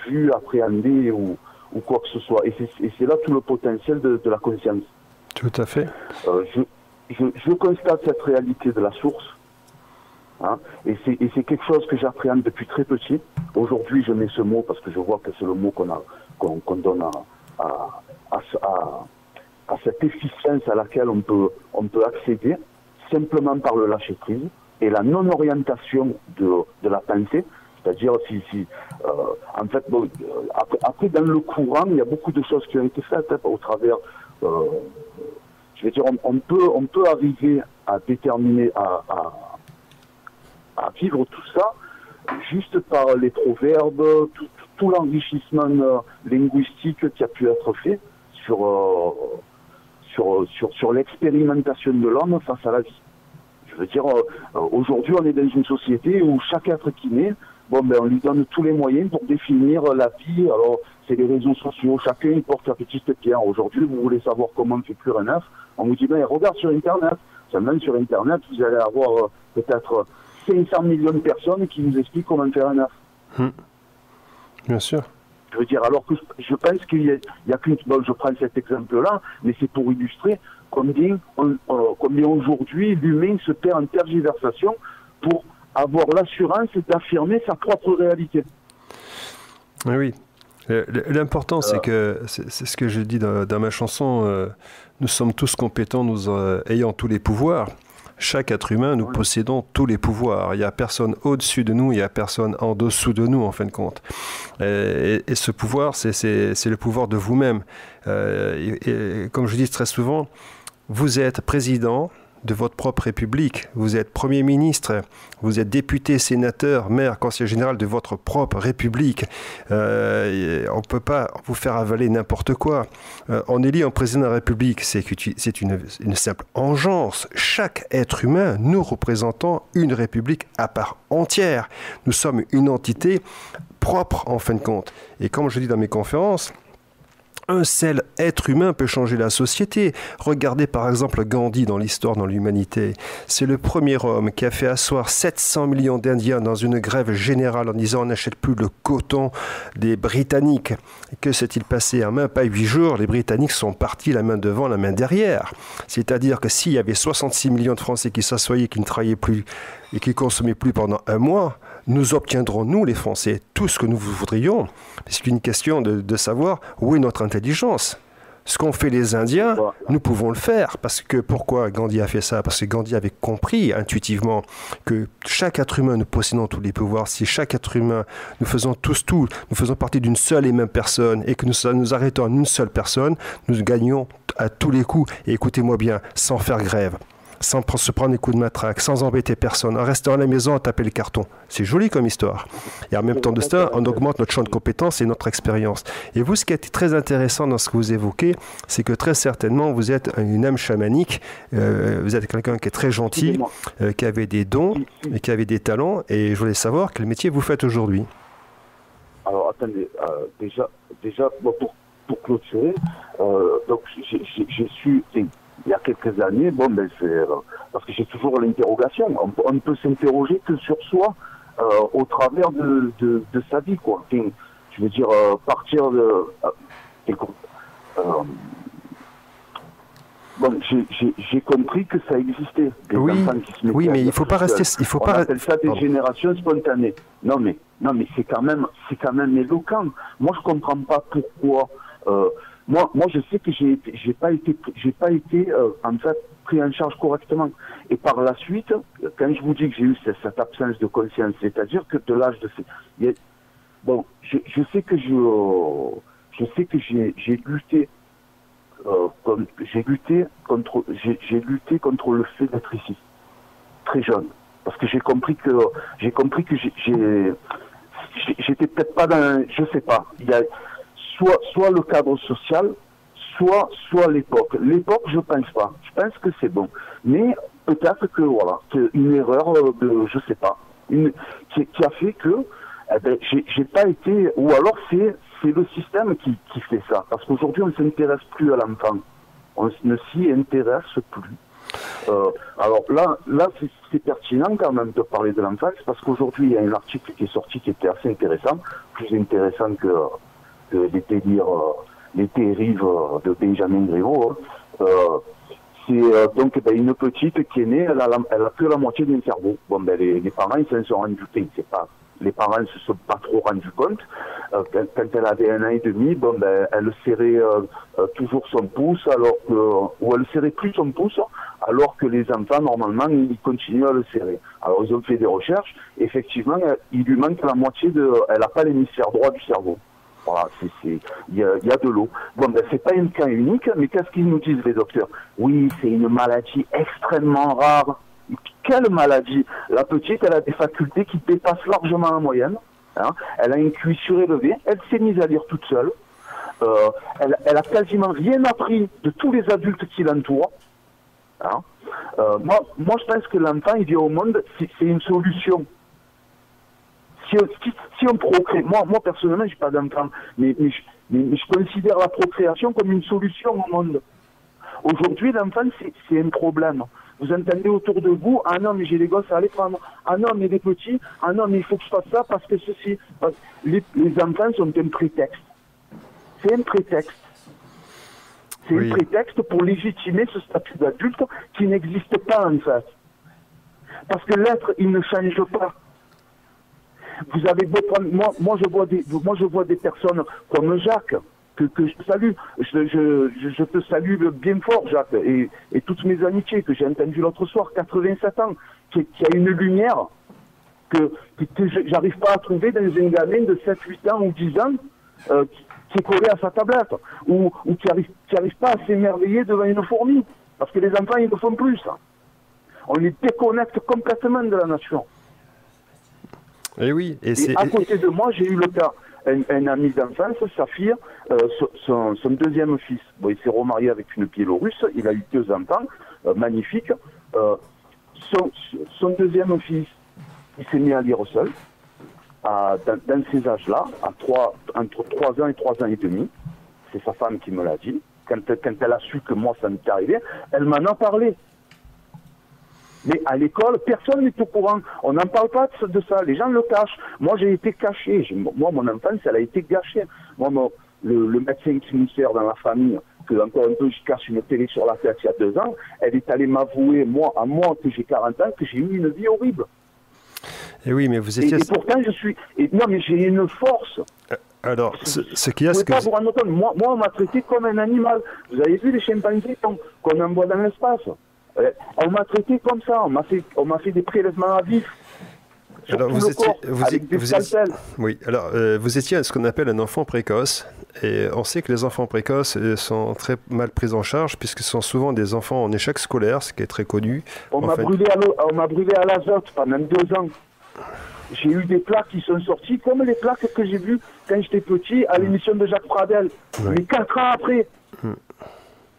vus, appréhendés ou, ou quoi que ce soit. Et c'est là tout le potentiel de, de la conscience. Tout à fait. Euh, je, je, je constate cette réalité de la source. hein, et c'est quelque chose que j'appréhende depuis très petit. Aujourd'hui, je mets ce mot parce que je vois que c'est le mot qu'on qu'on qu'on donne à, à, à, ce- à- à cette efficience à laquelle on peut, on peut accéder simplement par le lâcher prise et la non-orientation de, de la pensée. C'est-à-dire, si, euh, en fait, euh, après, dans le courant, il y a beaucoup de choses qui ont été faites hein, au travers euh, je veux dire, on, peut, on peut arriver à déterminer, à, à, vivre tout ça juste par les proverbes, tout, l'enrichissement linguistique qui a pu être fait sur, sur, sur, sur l'expérimentation de l'homme face à la vie. Je veux dire, aujourd'hui, on est dans une société où chaque être qui naît, bon, ben, on lui donne tous les moyens pour définir la vie. Alors, c'est les réseaux sociaux, chacun porte sa petite pierre. Aujourd'hui, vous voulez savoir comment on fait plus un œuf, on vous dit, ben, regarde sur Internet. Seulement sur Internet, vous allez avoir euh, peut-être 500 millions de personnes qui vous expliquent comment faire un œuf. Bien sûr. Je veux dire, alors que je, pense qu'il y a, a qu'une. Bon, je prends cet exemple-là, mais c'est pour illustrer combien, on- euh, combien aujourd'hui l'humain se perd en tergiversation pour avoir l'assurance d'affirmer sa propre réalité. Oui, oui. Euh, L'important, c'est que, c'est ce que je dis dans, dans ma chanson, euh, nous sommes tous compétents, nous euh, ayant tous les pouvoirs. Chaque être humain, nous Oui. possédons tous les pouvoirs. Il n'y a personne au-dessus de nous, il n'y a personne en dessous de nous, en fin de compte. Et, et ce pouvoir, c'est- c'est c'est le pouvoir de vous-même. Euh, et- et comme je dis très souvent, vous êtes président de votre propre république, vous êtes premier ministre, vous êtes député, sénateur, maire, conseiller général de votre propre république. Euh, on ne peut pas vous faire avaler n'importe quoi. Euh, on élit un président de la République, c'est une, une simple engeance. Chaque être humain, nous représentons une République à part entière. Nous sommes une entité propre en fin de compte. Et comme je dis dans mes conférences, un seul être humain peut changer la société. Regardez par exemple Gandhi dans l'histoire, dans l'humanité. C'est le premier homme qui a fait asseoir 700 millions d'Indiens dans une grève générale en disant on n'achète plus le coton des Britanniques. Que s'est-il passé En même pas huit jours, les Britanniques sont partis la main devant, la main derrière. C'est-à-dire que s'il y avait 66 millions de Français qui s'assoyaient, qui ne travaillaient plus et qui consommaient plus pendant un mois, nous obtiendrons, nous les Français, tout ce que nous voudrions. C'est une question de, de savoir où est notre intelligence. Ce qu'ont fait les Indiens, nous pouvons le faire. Parce que pourquoi Gandhi a fait ça? Parce que Gandhi avait compris intuitivement que chaque être humain, nous possédons tous les pouvoirs. Si chaque être humain, nous faisons tous tout, nous faisons partie d'une seule et même personne, et que nous nous arrêtons en une seule personne, nous gagnons à tous les coups. Et écoutez-moi bien, sans faire grève sans se prendre des coups de matraque, sans embêter personne, en restant à la maison à taper le carton. C'est joli comme histoire. Et en même temps de ça, on augmente notre champ de compétences et notre expérience. Et vous, ce qui est très intéressant dans ce que vous évoquez, c'est que très certainement, vous êtes une âme chamanique, euh, vous êtes quelqu'un qui est très gentil, euh, qui avait des dons et qui avait des talents. Et je voulais savoir quel métier vous faites aujourd'hui. Alors, attendez, euh, déjà, déjà pour, pour clôturer, donc j'ai su, il y a quelques années, bon, ben c'est euh, parce que j'ai toujours l'interrogation. On, ne peut s'interroger que sur soi au travers de, de, sa vie, quoi. je veux dire, partir de. Bon, j'ai compris que ça existait. Des oui, enfants qui se oui mais il ne faut pas rester. Il faut On pas. appelle ça des générations spontanées. Non, mais non, mais c'est quand même, c'est quand même éloquent. Moi, je comprends pas pourquoi. Euh, moi, moi, je sais que j'ai, j'ai pas été, j'ai pas été euh, en fait pris en charge correctement. Et par la suite, quand je vous dis que j'ai eu cette, absence de conscience, c'est-à-dire que de l'âge de ces, bon, je, je, sais que je, je sais que j'ai, j'ai lutté euh, j'ai lutté contre j'ai lutté contre le fait d'être ici très jeune parce que j'ai compris que j'ai compris que j'ai j'étais peut-être pas dans je sais pas il y a soit soit le cadre social soit soit l'époque l'époque je pense pas je pense que c'est bon mais peut-être que voilà une erreur de je sais pas qui a fait que eh ben, j'ai pas été ou alors c'est c'est le système qui, qui, fait ça. Parce qu'aujourd'hui, on ne s'intéresse plus à l'enfant. On ne s'y intéresse plus. Euh, alors là, là c'est pertinent quand même de parler de l'enfance parce qu'aujourd'hui, il y a un article qui est sorti qui était assez intéressant, plus intéressant que, les délires, euh, les dérives de Benjamin Griveaux. Hein. Euh, c'est donc ben, une petite qui est née, elle a, elle a que la moitié d'un cerveau. Bon, ben, les, les parents, ils s'en sont rendus pas les parents ne se sont pas trop rendus compte. Euh, quand, elle avait un an et demi, bon, ben, elle serrait euh, euh, toujours son pouce, alors que, ou elle serrait plus son pouce, alors que les enfants, normalement, ils continuent à le serrer. Alors, ils ont fait des recherches. Effectivement, il lui manque la moitié de, elle n'a pas l'hémisphère droit du cerveau. Voilà, il y a, de l'eau. Bon, ben, c'est pas un cas unique, mais qu'est-ce qu'ils nous disent, les docteurs? Oui, c'est une maladie extrêmement rare quelle maladie? La petite, elle a des facultés qui dépassent largement la moyenne. Hein. Elle a une QI surélevée. Elle s'est mise à lire toute seule. Euh, elle, elle, a quasiment rien appris de tous les adultes qui l'entourent. Hein. Euh, moi, moi, je pense que l'enfant, il vient au monde, c'est une solution. Si, si, on procrée, moi, moi personnellement, je n'ai pas d'enfant, mais, mais, mais, je considère la procréation comme une solution au monde. Aujourd'hui, l'enfant, c'est un problème. Vous entendez autour de vous, ah non, mais j'ai les gosses à aller prendre. Ah non, mais les petits, ah non, mais il faut que je fasse ça parce que ceci. Les, enfants sont un prétexte. C'est un prétexte. C'est un prétexte pour légitimer ce statut d'adulte qui n'existe pas en fait. Parce que l'être, il ne change pas. Vous avez beau prendre, moi, moi, je vois des, moi je vois des personnes comme Jacques, que, je salue. Je, te salue bien fort, Jacques, et, toutes mes amitiés que j'ai entendues l'autre soir, 87 ans, qui, a une lumière que, que, j'arrive pas à trouver dans un gamin de 7, 8 ans ou 10 ans euh, qui, est collé à sa tablette, ou, qui n'arrive qui arrive pas à s'émerveiller devant une fourmi. Parce que les enfants, ils ne font plus ça. On les déconnecte complètement de la nature. Et eh oui, et, et à côté de moi, j'ai eu le cas un, ami d'enfance, sa fille, euh, son, deuxième fils. Bon, il s'est remarié avec une Biélorusse, il a eu deux enfants, euh, magnifiques. Euh, son, deuxième fils, il s'est mis à lire seul, à, dans, ces âges-là, à trois, entre 3 ans et 3 ans et demi. C'est sa femme qui me l'a dit. Quand, quand elle a su que moi ça m'était arrivé, elle m'en a parlé. Mais à l'école, personne n'est au courant. On n'en parle pas de ça. Les gens le cachent. Moi, j'ai été caché. Moi, mon enfance, elle a été gâchée. Moi, le, médecin qui nous sert dans la famille, que encore un peu je cache une télé sur la tête il y a deux ans, elle est allée m'avouer, moi, à moi, que j'ai 40 ans, que j'ai eu une vie horrible. Et eh oui, mais vous étiez... Et, pourtant, je suis... non, mais j'ai une force. Euh, alors, ce, qu'il y a, c'est que... Pas vous. Moi, moi, on m'a traité comme un animal. Vous avez vu les chimpanzés qu'on envoie dans l'espace? On m'a traité comme ça, on m'a fait, on m'a fait des prélèvements à vif. Alors vous, étiez, vous, oui, alors euh, vous étiez ce qu'on appelle un enfant précoce Et on sait que les enfants précoces euh, sont très mal pris en charge puisque ce sont souvent des enfants en échec scolaire, ce qui est très connu. On m'a brûlé, à brûlé à l'azote pendant deux ans. J'ai eu des plaques qui sont sorties comme les plaques que j'ai vues quand j'étais petit à l'émission de Jacques Pradel. Mais quatre ans après, mm.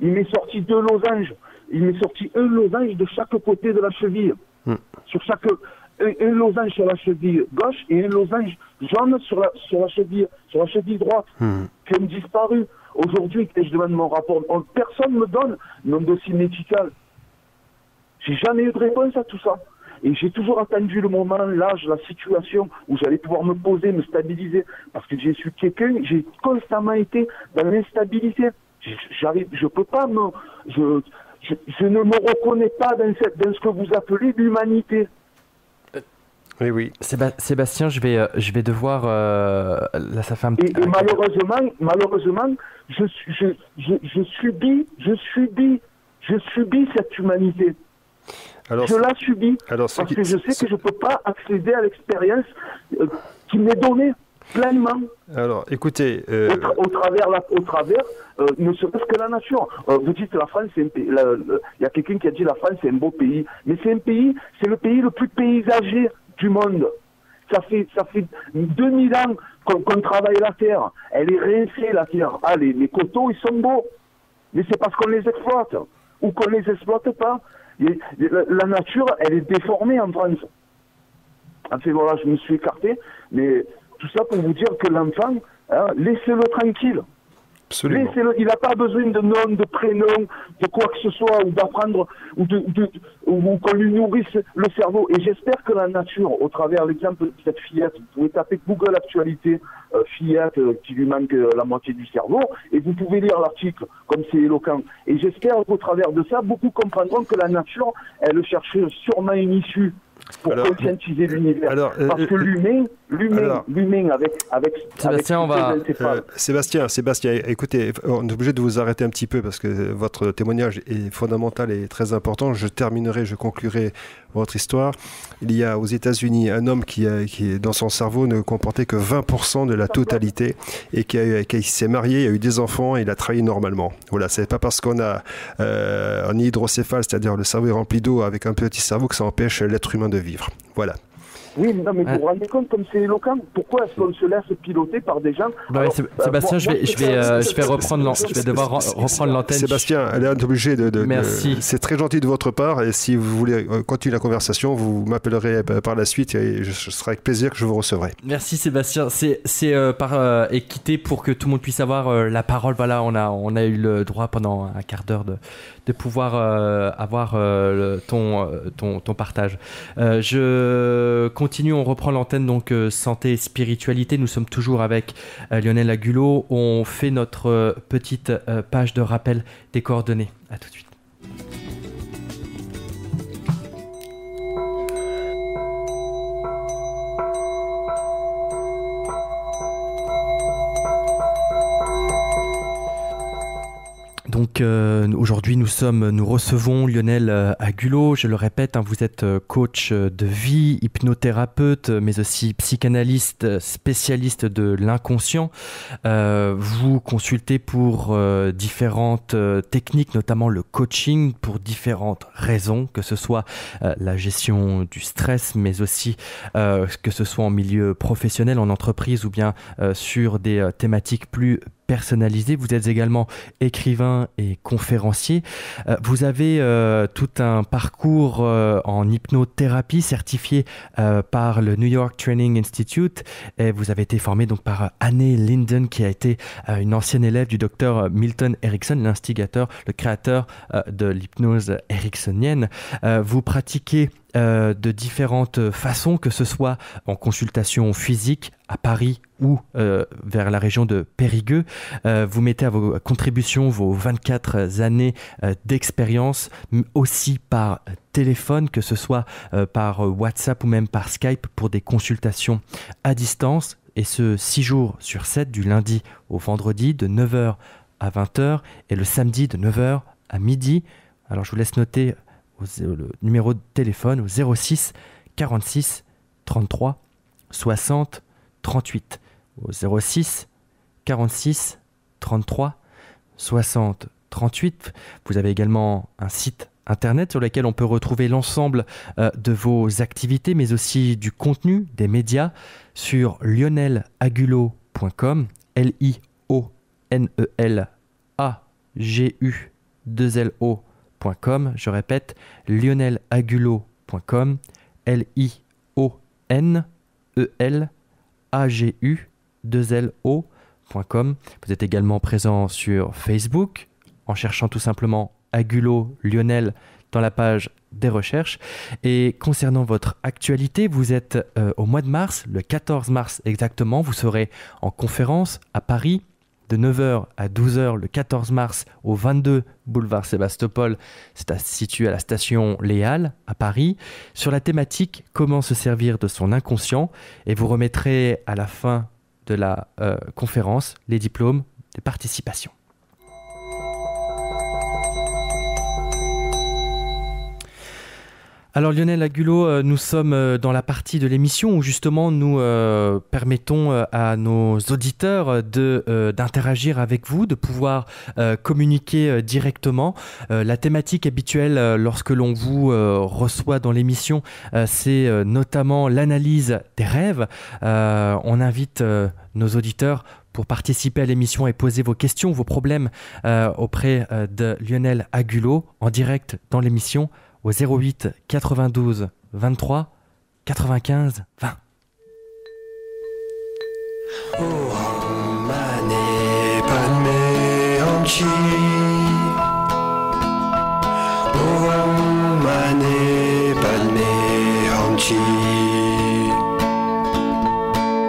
il m'est sorti deux losanges. Il m'est sorti un losange de chaque côté de la cheville. Mm. Sur chaque un, losange sur la cheville gauche et un losange jaune sur la, sur la, cheville, sur la cheville droite, hmm. qui ont disparu. Aujourd'hui, je demande mon rapport, personne ne me donne mon dossier médical. J'ai jamais eu de réponse à tout ça. Et j'ai toujours attendu le moment, l'âge, la situation où j'allais pouvoir me poser, me stabiliser. Parce que j'ai su quelqu'un, j'ai constamment été dans l'instabilité. J'arrive, je peux pas me, je, je, ne me reconnais pas dans, cette, dans ce que vous appelez l'humanité. Oui, oui. Sébastien, je vais, euh, je vais devoir. Euh, là, ça fait un petit. Et, malheureusement, malheureusement, je, je, je, je, subis, je subis, je subis cette humanité. Alors, je la subis parce que je sais que je ne peux pas accéder à l'expérience euh, qui m'est donnée pleinement. Alors, écoutez, au, travers, la, au travers, ne serait-ce que la nature. vous dites la France, il y a quelqu'un qui a dit la France c'est un beau pays, mais c'est un pays, c'est le pays le plus paysager du monde. Ça fait, ça fait 2000 ans qu'on travaille la terre. Elle est rincée, la terre. Ah, les, coteaux, ils sont beaux. Mais c'est parce qu'on les exploite ou qu'on les exploite pas. la, nature, elle est déformée en France. Enfin voilà, je me suis écarté, mais tout ça pour vous dire que l'enfant, hein, laissez-le tranquille il n'a pas besoin de nom, de prénom, de quoi que ce soit, ou d'apprendre, ou, de, ou qu'on lui nourrisse le cerveau. Et j'espère que la nature, au travers l'exemple de cette fillette, vous pouvez taper Google Actualité, euh, fillette euh, qui lui manque euh, la moitié du cerveau, et vous pouvez lire l'article, comme c'est éloquent. Et j'espère qu'au travers de ça, beaucoup comprendront que la nature, elle cherche sûrement une issue pour conscientiser l'univers. Parce que l'humain, l'humain, avec, avec, Sébastien, on va. Euh, Sébastien, Sébastien, écoutez, on est obligé de vous arrêter un petit peu parce que votre témoignage est fondamental et très important. Je terminerai, je conclurai votre histoire. Il y a aux États-Unis un homme qui, a, qui, dans son cerveau, ne comportait que 20% de la totalité et qui, qui s'est marié, a eu des enfants et il a travaillé normalement. Voilà, c'est pas parce qu'on a un hydrocéphale, c'est-à-dire le cerveau est rempli d'eau avec un petit cerveau, que ça empêche l'être humain de vivre. Voilà. Oui, non, mais vous vous rendez compte comme c'est éloquent Pourquoi est-ce qu'on se laisse piloter par des gens bah Sébastien, je vais, je vais, euh, je vais reprendre, je vais devoir reprendre l'antenne. Sébastien, elle est obligée de. de Merci. C'est très gentil de votre part, et si vous voulez euh, continuer la conversation, vous m'appellerez euh, par la suite, et je, serai avec plaisir que je vous recevrai. Merci Sébastien. C'est par équité pour que tout le monde puisse avoir la parole. Voilà, on a, on a eu le droit pendant un quart d'heure de, de pouvoir avoir ton, ton, ton partage. je continue, on reprend l'antenne donc euh, santé et spiritualité. Nous sommes toujours avec euh, Lionel Agulot. On fait notre euh, petite page de rappel des coordonnées. À tout de suite. Donc euh, aujourd'hui nous sommes, nous recevons Lionel euh, Agulot. Je le répète, hein, vous êtes euh, coach de vie, hypnothérapeute, mais aussi psychanalyste, spécialiste de l'inconscient. vous consultez pour différentes techniques, notamment le coaching, pour différentes raisons, que ce soit la gestion du stress, mais aussi que ce soit en milieu professionnel, en entreprise ou bien sur des thématiques plus personnalisé. Vous êtes également écrivain et conférencier. Euh, vous avez euh, tout un parcours euh, en hypnothérapie certifié par le New York Training Institute et vous avez été formé donc par Anne Linden qui a été une ancienne élève du docteur Milton Erickson, l'instigateur, le créateur de l'hypnose ericksonienne. vous pratiquez euh, de différentes façons, que ce soit en consultation physique à Paris ou euh, vers la région de Périgueux. Euh, vous mettez à vos contributions vos 24 années d'expérience, aussi par téléphone, que ce soit par WhatsApp ou même par Skype pour des consultations à distance. Et ce 6 jours sur 7, du lundi au vendredi, de 9h à 20h, et le samedi de 9h à midi. Alors je vous laisse noter le numéro de téléphone au 06 46 33 60 38. Au 06 46 33 60 38. Vous avez également un site internet sur lequel on peut retrouver l'ensemble euh, de vos activités, mais aussi du contenu des médias sur lionelagulo.com, L-I-O-N-E-L-A-G-U-2-L-O. Je répète, lionelagulo.com. L-I-O-N-E-L-A-G-U-2-L-O.com. Vous êtes également présent sur Facebook en cherchant tout simplement Agulo Lionel dans la page des recherches. Et concernant votre actualité, vous êtes euh, au mois de mars, le 14 mars exactement, vous serez en conférence à Paris de 9h à 12h le 14 mars au 22 boulevard Sébastopol. C'est situé à la station Léal à Paris sur la thématique comment se servir de son inconscient et vous remettrez à la fin de la euh, conférence les diplômes de participation. Alors Lionel Agulo, euh, nous sommes euh, dans la partie de l'émission où justement nous euh, permettons à nos auditeurs d'interagir avec vous, de pouvoir communiquer directement. la thématique habituelle lorsque l'on vous reçoit dans l'émission, c'est notamment l'analyse des rêves. on invite nos auditeurs pour participer à l'émission et poser vos questions, vos problèmes auprès de Lionel Agulo en direct dans l'émission au 08 92 23 95 20. Oh, mane anchi.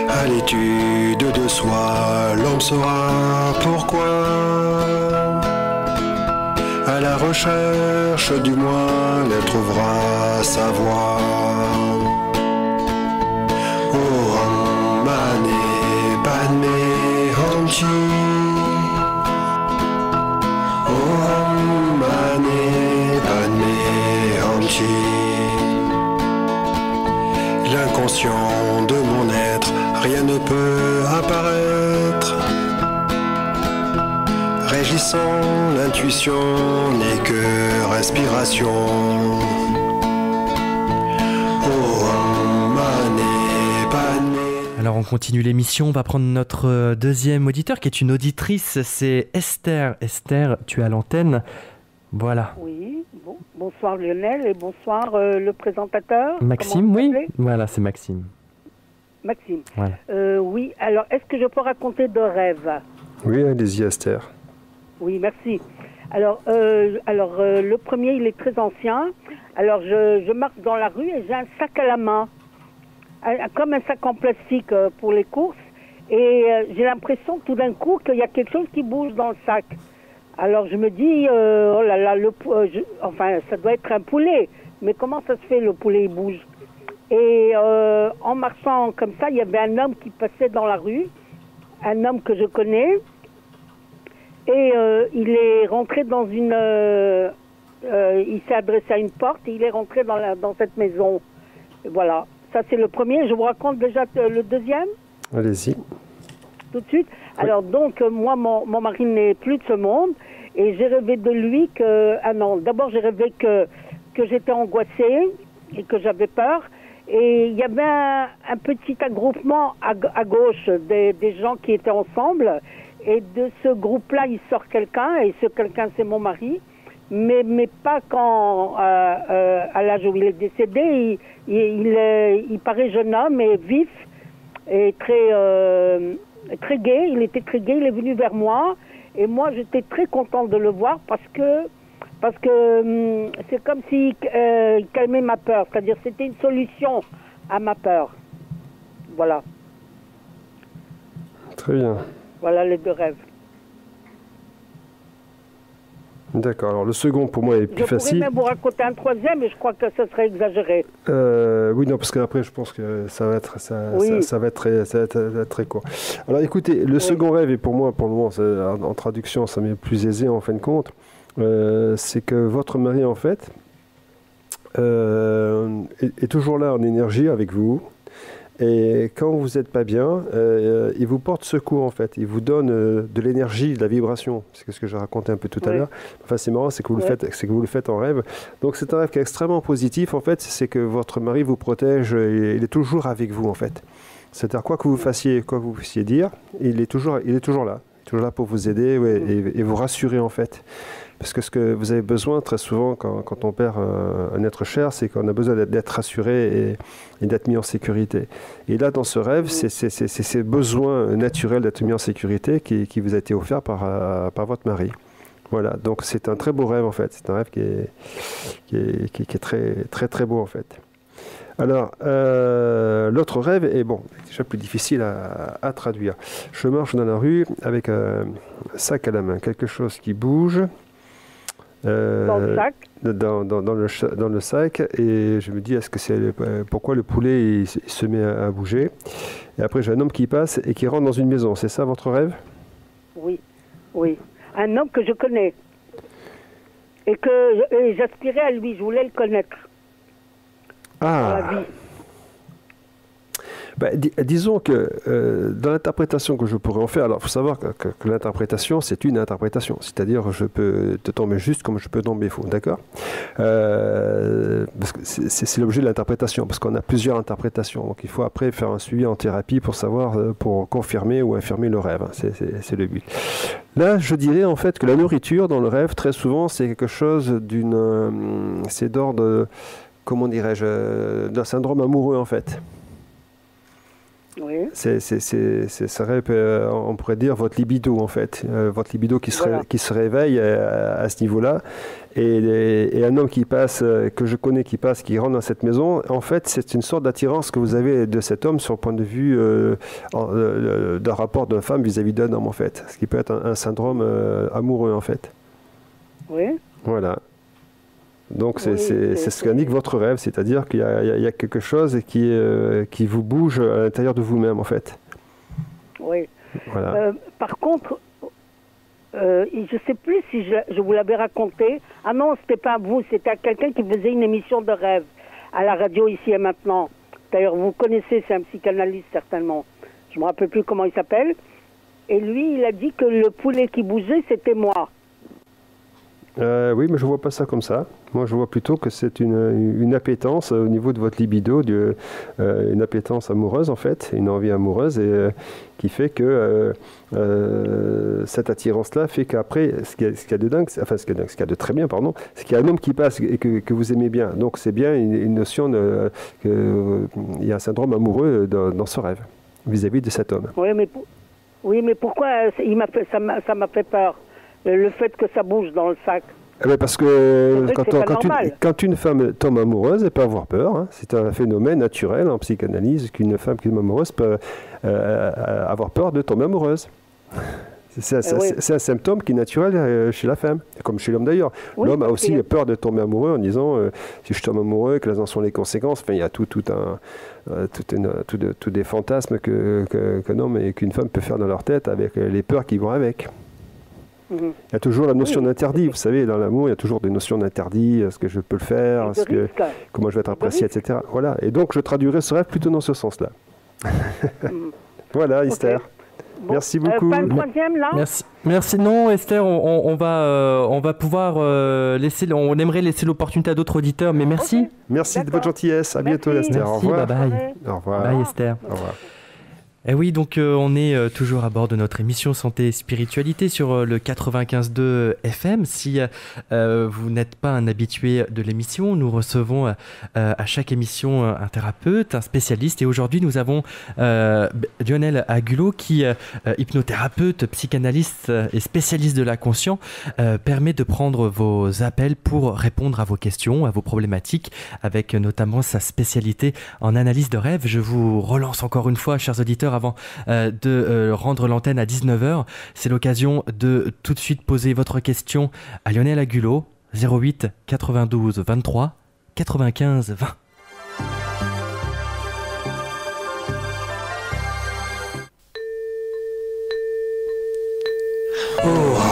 À l'étude de soi, l'homme saura pourquoi? Recherche du moins, elle trouvera sa voie. Oh. L'inconscient de mon être, rien ne peut apparaître l'intuition n'est que respiration. Oh, Alors on continue l'émission, on va prendre notre euh, deuxième auditeur qui est une auditrice, c'est Esther. Esther, tu es à l'antenne. Voilà. Oui, bon, bonsoir Lionel et bonsoir euh, le présentateur. Maxime, oui. Voilà, c'est Maxime. Maxime. Voilà. Euh, oui, alors est-ce que je peux raconter deux rêves? Oui, allez-y Esther. Oui, merci. Alors, euh, euh, le premier, il est très ancien. Alors, je, je marche dans la rue et j'ai un sac à la main, comme un sac en plastique euh, pour les courses. Et j'ai l'impression tout d'un coup qu'il y a quelque chose qui bouge dans le sac. Alors, je me dis, oh là là, le, enfin, ça doit être un poulet. Mais comment ça se fait, le poulet, il bouge? Et en marchant comme ça, il y avait un homme qui passait dans la rue, un homme que je connais. Et euh, il est rentré dans une. Euh, euh, il s'est adressé à une porte et il est rentré dans, la, dans cette maison. voilà. Ça, c'est le premier. Je vous raconte déjà le deuxième. Allez-y. Tout de suite. Alors, donc, moi, mon, mon mari n'est plus de ce monde. Et j'ai rêvé de lui que. Ah non, d'abord, j'ai rêvé que, que j'étais angoissée et que j'avais peur. Et il y avait un, un petit agroupement à, à gauche des, des gens qui étaient ensemble. Et de ce groupe-là, il sort quelqu'un, et ce quelqu'un, c'est mon mari. Mais, mais pas quand, euh, euh, à l'âge où il est décédé, il, il, il, paraît jeune homme et vif et très, euh, très gai. Il était très gai, il est venu vers moi. Et moi, j'étais très contente de le voir parce que parce que hum, c'est comme s'il euh, calmait ma peur. C'est-à-dire, c'était une solution à ma peur. Voilà. Très bien. Voilà les deux rêves. D'accord. Alors le second pour moi est plus facile. Je pourrais même vous raconter un troisième, mais je crois que ce serait exagéré. Euh, oui, non, parce qu'après je pense que ça va être ça, ça, va être très ça va être très court. Alors écoutez, le second rêve est pour moi pour le moment en, traduction ça m'est plus aisé en fin de compte. Euh, c'est que votre mari en fait euh, est, est, toujours là en énergie avec vous Et quand vous n'êtes pas bien, euh, il vous porte secours en fait. Il vous donne euh, de l'énergie, de la vibration. C'est ce que je racontais un peu tout à l'heure. Enfin, c'est marrant, c'est que, vous le faites- c'est que vous le faites en rêve. Donc c'est un rêve qui est extrêmement positif en fait. C'est que votre mari vous protège, et il est toujours avec vous en fait. C'est-à-dire quoi que vous fassiez, quoi que vous puissiez dire, il est toujours, il est toujours là. Il est toujours là pour vous aider ouais, et, et vous rassurer en fait. Parce que ce que vous avez besoin très souvent quand, quand on perd euh, un être cher, c'est qu'on a besoin d'être- rassuré et, et d'être mis en sécurité. Et là, dans ce rêve, c'est ces besoins naturels d'être mis en sécurité qui, qui vous a été offert par, euh, par votre mari. Voilà, donc c'est un très beau rêve en fait. C'est un rêve qui est, qui est, qui est- qui est très, très très beau en fait. Alors, euh, l'autre rêve est bon, déjà plus difficile à, à traduire. Je marche dans la rue avec un sac à la main, quelque chose qui bouge. Euh, Dans le sac. dans, dans- dans le, cha- dans le sac et je me dis est-ce que c'est pourquoi le poulet il, se met à, à bouger? Et après j'ai un homme qui passe et qui rentre dans une maison c'est ça votre rêve? Oui, oui. Un homme que je connais. Et que j'aspirais à lui, je voulais le connaître dans la ah vie. Bah, di- disons que euh, dans l'interprétation que je pourrais en faire alors il faut savoir que, l'interprétation c'est une interprétation c'est-à-dire je peux te tomber juste comme je peux tomber faux d'accord? Euh, c'est- l'objet de l'interprétation parce qu'on a plusieurs interprétations donc il faut après faire un suivi en thérapie pour savoir euh, pour confirmer ou infirmer le rêve c'est le but Là, je dirais en fait que la nourriture dans le rêve, très souvent, c'est quelque chose d'une. c'est d'ordre. Comment dirais-je D'un syndrome amoureux en fait. Oui. C'est, serait, euh, on pourrait dire, votre libido en fait. Euh, votre libido qui se, ré- qui se réveille euh, à, à ce niveau-là. Et, et- et un homme qui passe, que je connais qui passe, qui rentre dans cette maison, en fait, c'est une sorte d'attirance que vous avez de cet homme sur le point de vue euh, euh, d'un rapport d'une femme vis-à-vis d'un homme en fait. Ce qui peut être un, un syndrome amoureux en fait. Oui. Voilà. Donc c'est Oui, ce qu'indique votre rêve, c'est-à-dire qu'il y, a- y quelque chose qui, euh, qui vous bouge à l'intérieur de vous-même en fait. Oui. Voilà. Euh, par contre, euh, je ne sais plus si je, je vous l'avais raconté. Ah non, c'était pas à vous, c'était à quelqu'un qui faisait une émission de rêve à la radio ici et maintenant. D'ailleurs, vous connaissez, c'est un psychanalyste certainement. Je me rappelle plus comment il s'appelle. Et lui, il a dit que le poulet qui bougeait, c'était moi. Euh, oui, mais je vois pas ça comme ça. Moi, je vois plutôt que c'est une, appétence au niveau de votre libido, euh, une appétence amoureuse en fait, une envie amoureuse et euh, qui fait que cette attirance-là fait qu'après, ce qu'il y, a- qu'il de dingue, enfin ce qu'il qu'il très bien, pardon, c'est qu'il y a un homme qui passe et que, vous aimez bien. Donc c'est bien une, notion de, que, euh, il y a un syndrome amoureux dans, ce rêve vis-à-vis de cet homme. Oui, mais, pourquoi ça m'a fait peur? Le, le fait que ça bouge dans le sac. Eh ben, parce que que quand, on- une, normal. quand une femme tombe amoureuse, elle peut avoir peur. hein. C'est un phénomène naturel en psychanalyse qu'une femme qui tombe amoureuse peut euh, avoir peur de tomber amoureuse. C'est Eh oui. c'est- un symptôme qui est naturel euh, chez la femme, comme chez l'homme d'ailleurs. Oui, l'homme a aussi a- peur de tomber amoureux en disant euh, si je tombe amoureux, quelles en sont les conséquences? Enfin, il y a tout, tout un, euh, tout, une- tout de- tout des fantasmes que, que- qu'un homme et qu'une femme peut faire dans leur tête avec euh, les peurs qui vont avec. Mhm. Il y a toujours la notion Oui. d'interdit, vous savez, dans l'amour, il y a toujours des notions d'interdit, est-ce que je peux le faire, que, risque. comment je vais être apprécié, etc. Voilà, et donc je traduirais ce rêve plutôt dans ce sens-là. Mhm. Voilà, Esther. Bon, Merci euh, beaucoup. pas le troisième, là Merci. Merci. Non, Esther, on, on- on va, euh, on va pouvoir euh, laisser, on aimerait laisser l'opportunité à d'autres auditeurs, mais merci. Merci de votre gentillesse. À bientôt, Merci. Esther. Au Merci, revoir. bye bye. Au revoir. Bye Esther. Au revoir. Et oui, donc euh, on est euh, toujours à bord de notre émission Santé et Spiritualité sur euh, le 95.2 FM. Si vous n'êtes pas un habitué de l'émission, nous recevons à chaque émission un thérapeute, un spécialiste. Et aujourd'hui, nous avons Lionel Agulot qui, hypnothérapeute, psychanalyste et spécialiste de la conscience, permet de prendre vos appels pour répondre à vos questions, à vos problématiques, avec notamment sa spécialité en analyse de rêve. Je vous relance encore une fois, chers auditeurs, avant euh, de euh, rendre l'antenne à 19h. C'est l'occasion de tout de suite poser votre question à Lionel Agulot, 08 92 23 95 20. Oh,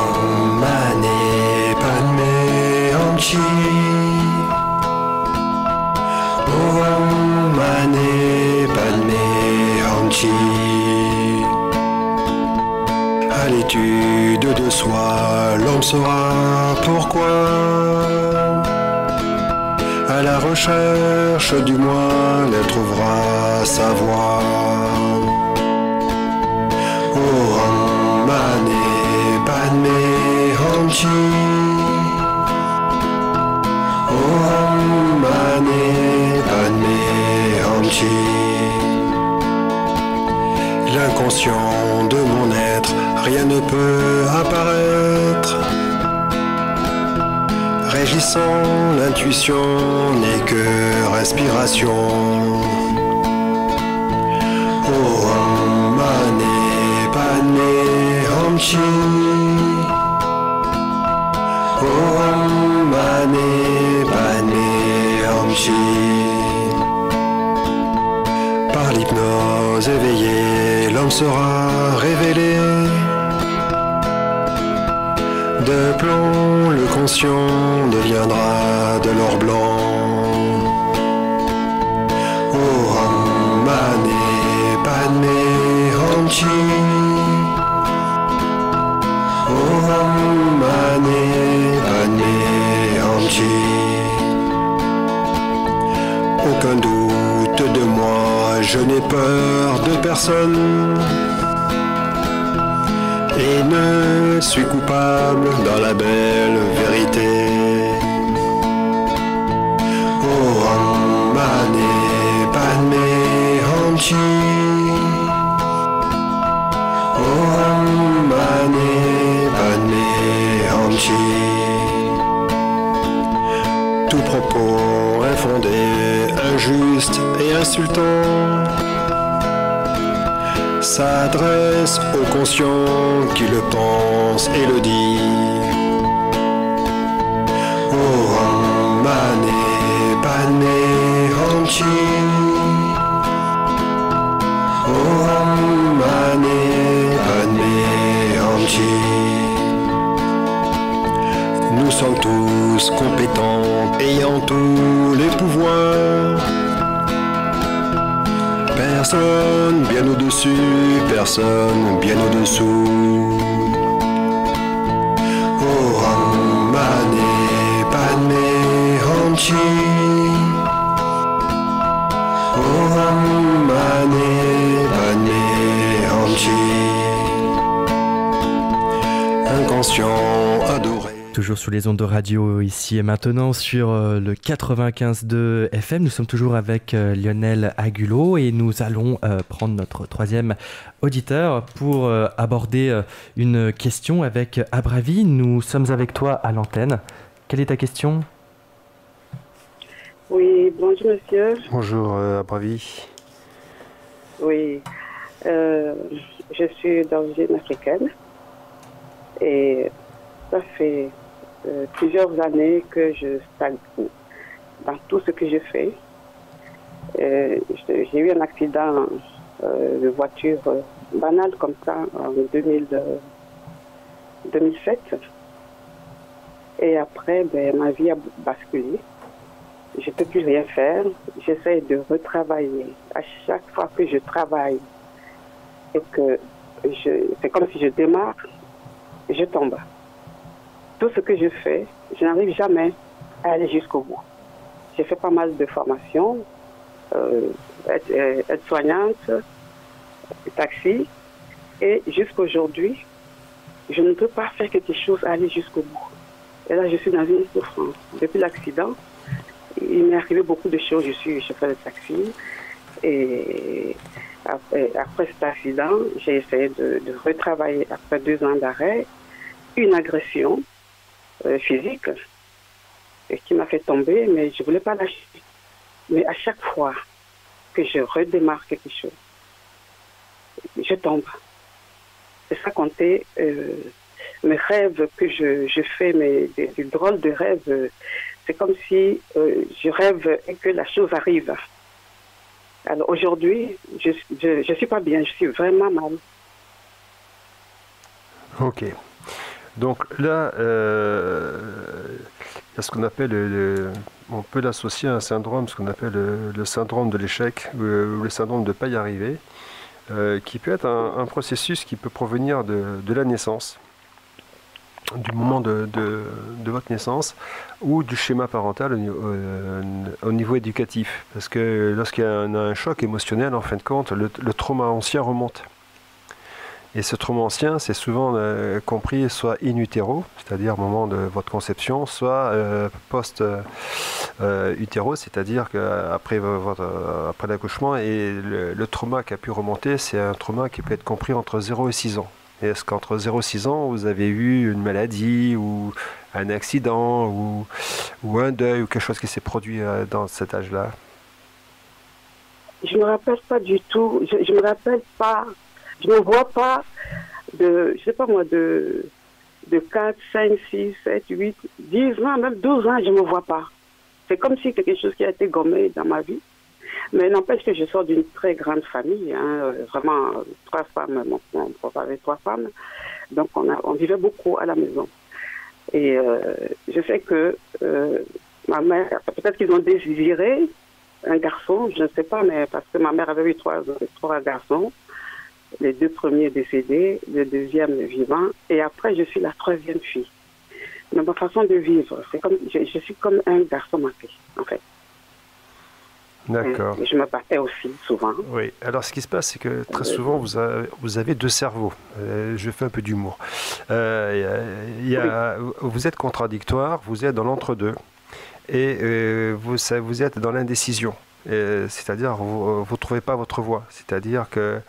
solitude de soi, l'homme saura pourquoi. À la recherche du moins, elle trouvera sa voie. Oh, mané, pané, hanchi. Oh, hanchi. L'inconscient rien ne peut apparaître. Régissant l'intuition n'est que respiration. Oh, mané, pané, hamchi. Oh, mané, pané, hamchi. Par l'hypnose éveillée, l'homme sera révélé. De plomb, le conscient deviendra de l'or blanc. Pané, hamchi. Oh, Ram, mané, pané, hamchi. Aucun doute de moi, je n'ai peur de personne. Et ne suis coupable dans la belle vérité. Oh, Ram, mané, pané, hamchi. Oh, Ram, mané, pané, hamchi. Tout propos infondé, injuste et insultant s'adresse au conscient qui le pense et le Ram, mané, pané, hamchi. Nous sommes tous compétents, ayant tous les pouvoirs. Personne bien au-dessus, personne bien au-dessous. Oh, Ram, mané, pané, hamchi. Oh, Ram, mané, pané, hamchi. Inconscient. Toujours sur les ondes de radio ici et maintenant sur euh, le 95.2 FM. Nous sommes toujours avec euh, Lionel Agulot et nous allons euh, prendre notre troisième auditeur pour aborder une question avec Abravi. Nous sommes avec toi à l'antenne. Quelle est ta question? Oui, bonjour monsieur. Bonjour, Abravi. Oui, euh, je suis d'origine africaine et ça fait euh, plusieurs années que je stagne dans tout ce que je fais. Euh, J'ai eu un accident euh, de voiture banal comme ça en 2000, euh, 2007. Et après, ben, ma vie a basculé. Je ne peux plus rien faire. J'essaie de retravailler. À chaque fois que je travaille que c'est comme si je démarre, je tombe. Tout ce que je fais, je n'arrive jamais à aller jusqu'au bout. J'ai fait pas mal de formations, euh, aide- euh, aide-soignante, taxi, et jusqu'aujourd'hui, je ne peux pas faire quelque chose aller jusqu'au bout. Et là, je suis dans une souffrance. Depuis l'accident, il m'est arrivé beaucoup de choses. Je suis chauffeur de taxi. Et après, cet accident, j'ai essayé de, retravailler après deux ans d'arrêt. Une agression physique euh, qui m'a fait tomber, mais je ne voulais pas lâcher. Mais à chaque fois que je redémarre quelque chose, je tombe. C'est ça compter euh, mes rêves que je, je fais, mes, des, drôles de rêves. euh, c'est comme si euh, je rêve et que la chose arrive. Alors aujourd'hui, je ne suis pas bien, je suis vraiment mal. Ok. Donc là, euh, ce qu'on appelle, le- le- on peut l'associer à un syndrome, ce qu'on appelle le, syndrome de l'échec ou, le syndrome de ne pas y arriver. qui peut être un, processus qui peut provenir de, la naissance, du moment de, votre naissance, ou du schéma parental au, niveau éducatif. Parce que lorsqu'il y a un, choc émotionnel, en fin de compte, le trauma ancien remonte. Et ce trauma ancien, c'est souvent euh, compris soit in utero, c'est-à-dire au moment de votre conception, soit euh, post-utéro, euh, c'est-à-dire qu'après après l'accouchement. Et le, trauma qui a pu remonter, c'est un trauma qui peut être compris entre 0 et 6 ans. Est-ce qu'entre 0 et 6 ans, vous avez eu une maladie ou un accident ou, ou un deuil ou quelque chose qui s'est produit dans cet âge-là? Je ne me rappelle pas du tout. Je ne me rappelle pas je ne vois pas de, je sais pas moi, de, de 4, 5, 6, 7, 8, 10 ans, même 12 ans, je ne me vois pas. C'est comme si quelque chose qui a été gommé dans ma vie. Mais n'empêche que je sors d'une très grande famille, hein, vraiment trois femmes, mon, mon avait trois femmes, donc on, a, on vivait beaucoup à la maison. Et euh, je sais que euh, ma mère, peut-être qu'ils ont désiré un garçon, je ne sais pas, mais parce que ma mère avait eu trois, trois garçons les deux premiers décédés, le deuxième vivant, et après je suis la troisième fille. Mais ma façon de vivre, c'est comme je, suis comme un garçon manqué, en fait. D'accord. Je me battais aussi souvent. Oui. Alors, ce qui se passe, c'est que très euh, souvent, vous avez, vous avez deux cerveaux. Euh, je fais un peu d'humour. Euh, y a, Vous êtes contradictoire, vous êtes dans l'entre-deux, et vous, vous êtes dans l'indécision. C'est-à-dire, vous ne trouvez pas votre voie. C'est-à-dire que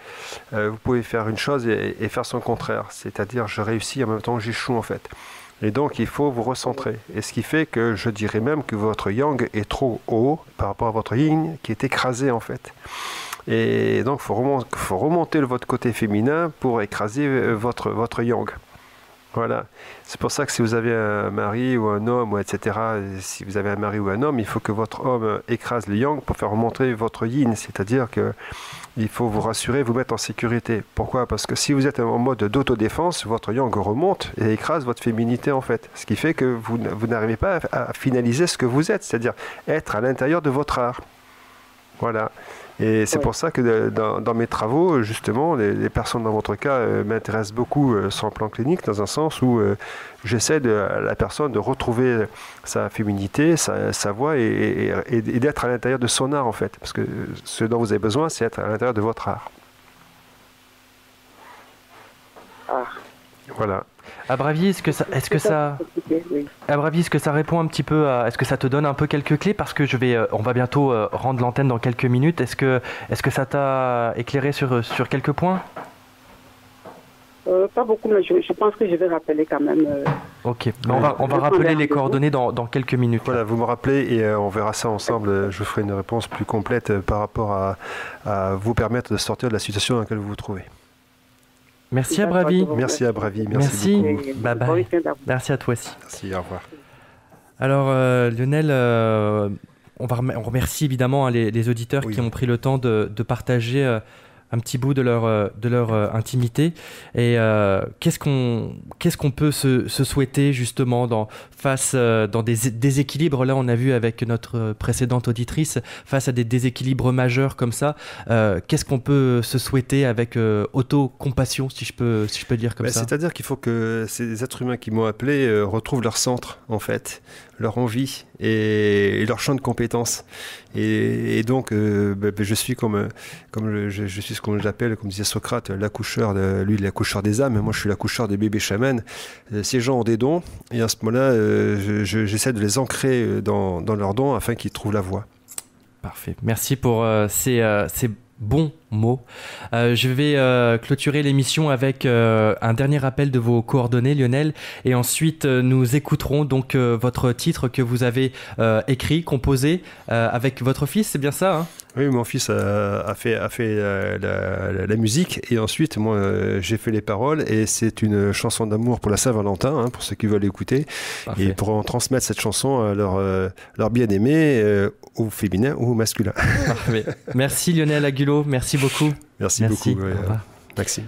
euh, vous pouvez faire une chose et, faire son contraire. C'est-à-dire, je réussis en même temps j'échoue en fait. Et donc, il faut vous recentrer. Et ce qui fait que je dirais même que votre yang est trop haut par rapport à votre yin qui est écrasé en fait. Et donc, il faut remonter, faut remonter votre côté féminin pour écraser euh, votre, votre yang. Voilà. C'est pour ça que si vous avez un mari ou un homme, ou etc., si vous avez un mari ou un homme, il faut que votre homme écrase le yang pour faire remonter votre yin. C'est-à-dire que il faut vous rassurer, vous mettre en sécurité. Pourquoi? Parce que si vous êtes en mode d'autodéfense, votre yang remonte et écrase votre féminité en fait. Ce qui fait que vous, vous n'arrivez pas à finaliser ce que vous êtes, c'est-à-dire être à l'intérieur de votre art. Voilà. Et c'est pour ça que dans, mes travaux, justement, les, personnes dans votre cas euh, m'intéressent beaucoup euh, sur le plan clinique, dans un sens où euh, j'essaie de la personne de retrouver sa féminité, sa, voix et, d'être à l'intérieur de son art, en fait. Parce que ce dont vous avez besoin, c'est être à l'intérieur de votre art. Ah. Voilà. À Bravi, est-ce que ça, est-ce que ça, est-ce que ça répond un petit peu à, est-ce que ça te donne un peu quelques clés? Parce que je vais, euh, on va bientôt euh, rendre l'antenne dans quelques minutes. Est-ce que, est-ce que ça t'a éclairé sur, sur quelques points? Euh, Pas beaucoup, mais je, pense que je vais rappeler quand même. ok, on va, on va rappeler les coordonnées dans, dans, quelques minutes. Voilà, vous me rappelez et on verra ça ensemble. Je ferai une réponse plus complète par rapport à, à vous permettre de sortir de la situation dans laquelle vous vous trouvez. Merci à Bravi. Merci à Bravi. Merci. Bye bye. Merci à toi aussi. Merci, au revoir. Alors, euh, Lionel, euh, on, va on remercie évidemment hein, les, auditeurs qui ont pris le temps de, de partager euh, un petit bout de leur, euh, de leur euh, intimité. Et euh, qu'est-ce qu'on qu'est-ce qu'on peut se, se, souhaiter justement dans, face dans des déséquilibres? Là, on a vu avec notre précédente auditrice, face à des déséquilibres majeurs comme ça, qu'est-ce qu'on peut se souhaiter avec auto-compassion, si je peux, si je peux dire comme bah, ça? C'est-à-dire qu'il faut que ces êtres humains qui m'ont appelé retrouvent leur centre, en fait leur envie et, leur champ de compétences. Et, donc, euh, bah, bah, je suis comme, comme je, suis ce qu'on appelle, comme disait Socrate, l'accoucheur, de, lui, l'accoucheur des âmes, moi je suis l'accoucheur des bébés chamans. Euh, ces gens ont des dons, et à ce moment-là, euh, j'essaie de les ancrer dans, dans leurs dons afin qu'ils trouvent la voie. Parfait. Merci pour ces, ces bons mots. Euh, je vais euh, clôturer l'émission avec euh, un dernier rappel de vos coordonnées, Lionel, et ensuite nous écouterons donc votre titre que vous avez écrit, composé avec votre fils, c'est bien ça hein? Oui, mon fils a, fait, a fait la, musique. Et ensuite moi j'ai fait les paroles. Et c'est une chanson d'amour pour la Saint-Valentin, hein, pour ceux qui veulent écouter et pour en transmettre cette chanson à leur, leur bien-aimé, au féminin ou au masculin. Merci Lionel Agulot, merci beaucoup. Merci, beaucoup, Maxime.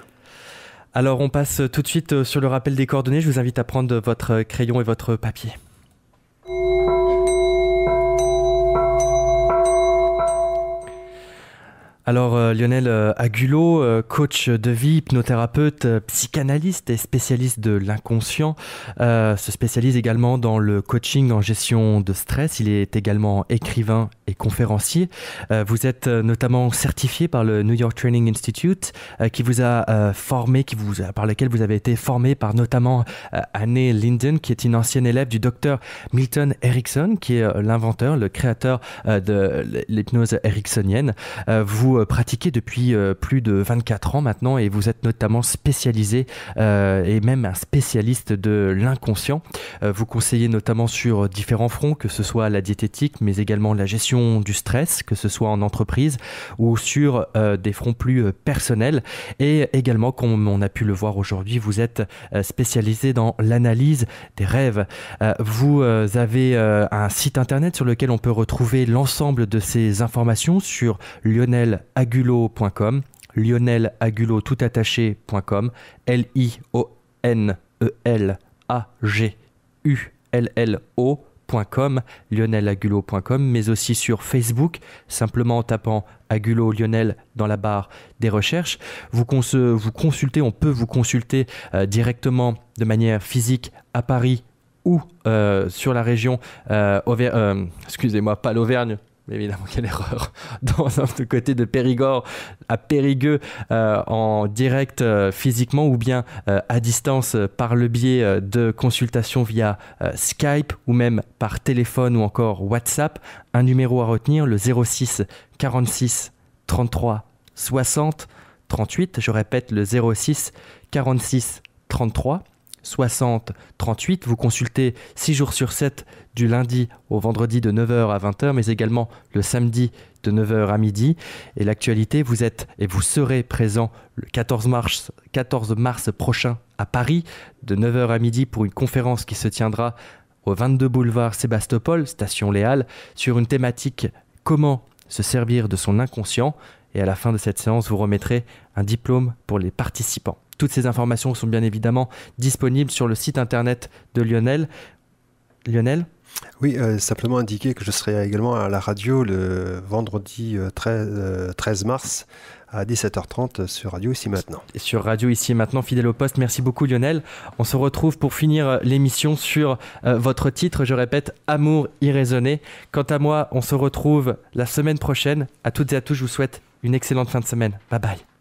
Alors on passe tout de suite euh, sur le rappel des coordonnées. Je vous invite à prendre votre crayon et votre papier. Alors euh, Lionel euh, Agulot, euh, coach de vie, hypnothérapeute, psychanalyste et spécialiste de l'inconscient, se spécialise également dans le coaching en gestion de stress. Il est également écrivain et conférencier. vous êtes notamment certifié par le New York Training Institute, qui vous a formé, qui vous par lequel vous avez été formé par notamment Anne Linden, qui est une ancienne élève du docteur Milton Erickson, qui est l'inventeur, le créateur de l'hypnose ericksonienne. vous euh, pratiquez depuis euh, plus de 24 ans maintenant et vous êtes notamment spécialisé euh, et même un spécialiste de l'inconscient. vous conseillez notamment sur différents fronts, que ce soit la diététique, mais également la gestion du stress, que ce soit en entreprise ou sur des fronts plus personnels. Et également, comme on a pu le voir aujourd'hui, vous êtes spécialisé dans l'analyse des rêves. vous avez un site internet sur lequel on peut retrouver l'ensemble de ces informations sur Lionel lionelagulo.com, lionelagulo tout attaché.com, L-I-O-N-E-L-A-G-U-L-L-O.com, mais aussi sur Facebook, simplement en tapant Agulo Lionel dans la barre des recherches. Vous, vous consultez, on peut vous consulter euh, directement de manière physique à Paris ou euh, sur la région, euh, excusez-moi, pas l'Auvergne, évidemment, quelle erreur. Dans un côté de Périgord à Périgueux euh, en direct euh, physiquement ou bien euh, à distance par le biais de consultations via Skype ou même par téléphone ou encore WhatsApp. Un numéro à retenir, le 06 46 33 60 38. Je répète, le 06 46 33 60 38. Vous consultez 6 jours sur 7 du lundi au vendredi de 9h à 20h, mais également le samedi de 9h à midi. Et l'actualité, vous êtes et vous serez présent le 14 mars, 14 mars prochain à Paris, de 9h à midi pour une conférence qui se tiendra au 22 boulevard Sébastopol, station Léal, sur une thématique comment se servir de son inconscient. Et à la fin de cette séance, vous remettrez un diplôme pour les participants. Toutes ces informations sont bien évidemment disponibles sur le site internet de Lionel. Lionel oui, euh, simplement indiquer que je serai également à la radio le vendredi 13, euh, euh, mars à 17h30 sur Radio Ici Maintenant. Et sur Radio Ici Maintenant, fidèle au poste. Merci beaucoup Lionel. On se retrouve pour finir l'émission sur votre titre, je répète, Amour irraisonné. Quant à moi, on se retrouve la semaine prochaine. À toutes et à tous, je vous souhaite une excellente fin de semaine. Bye bye.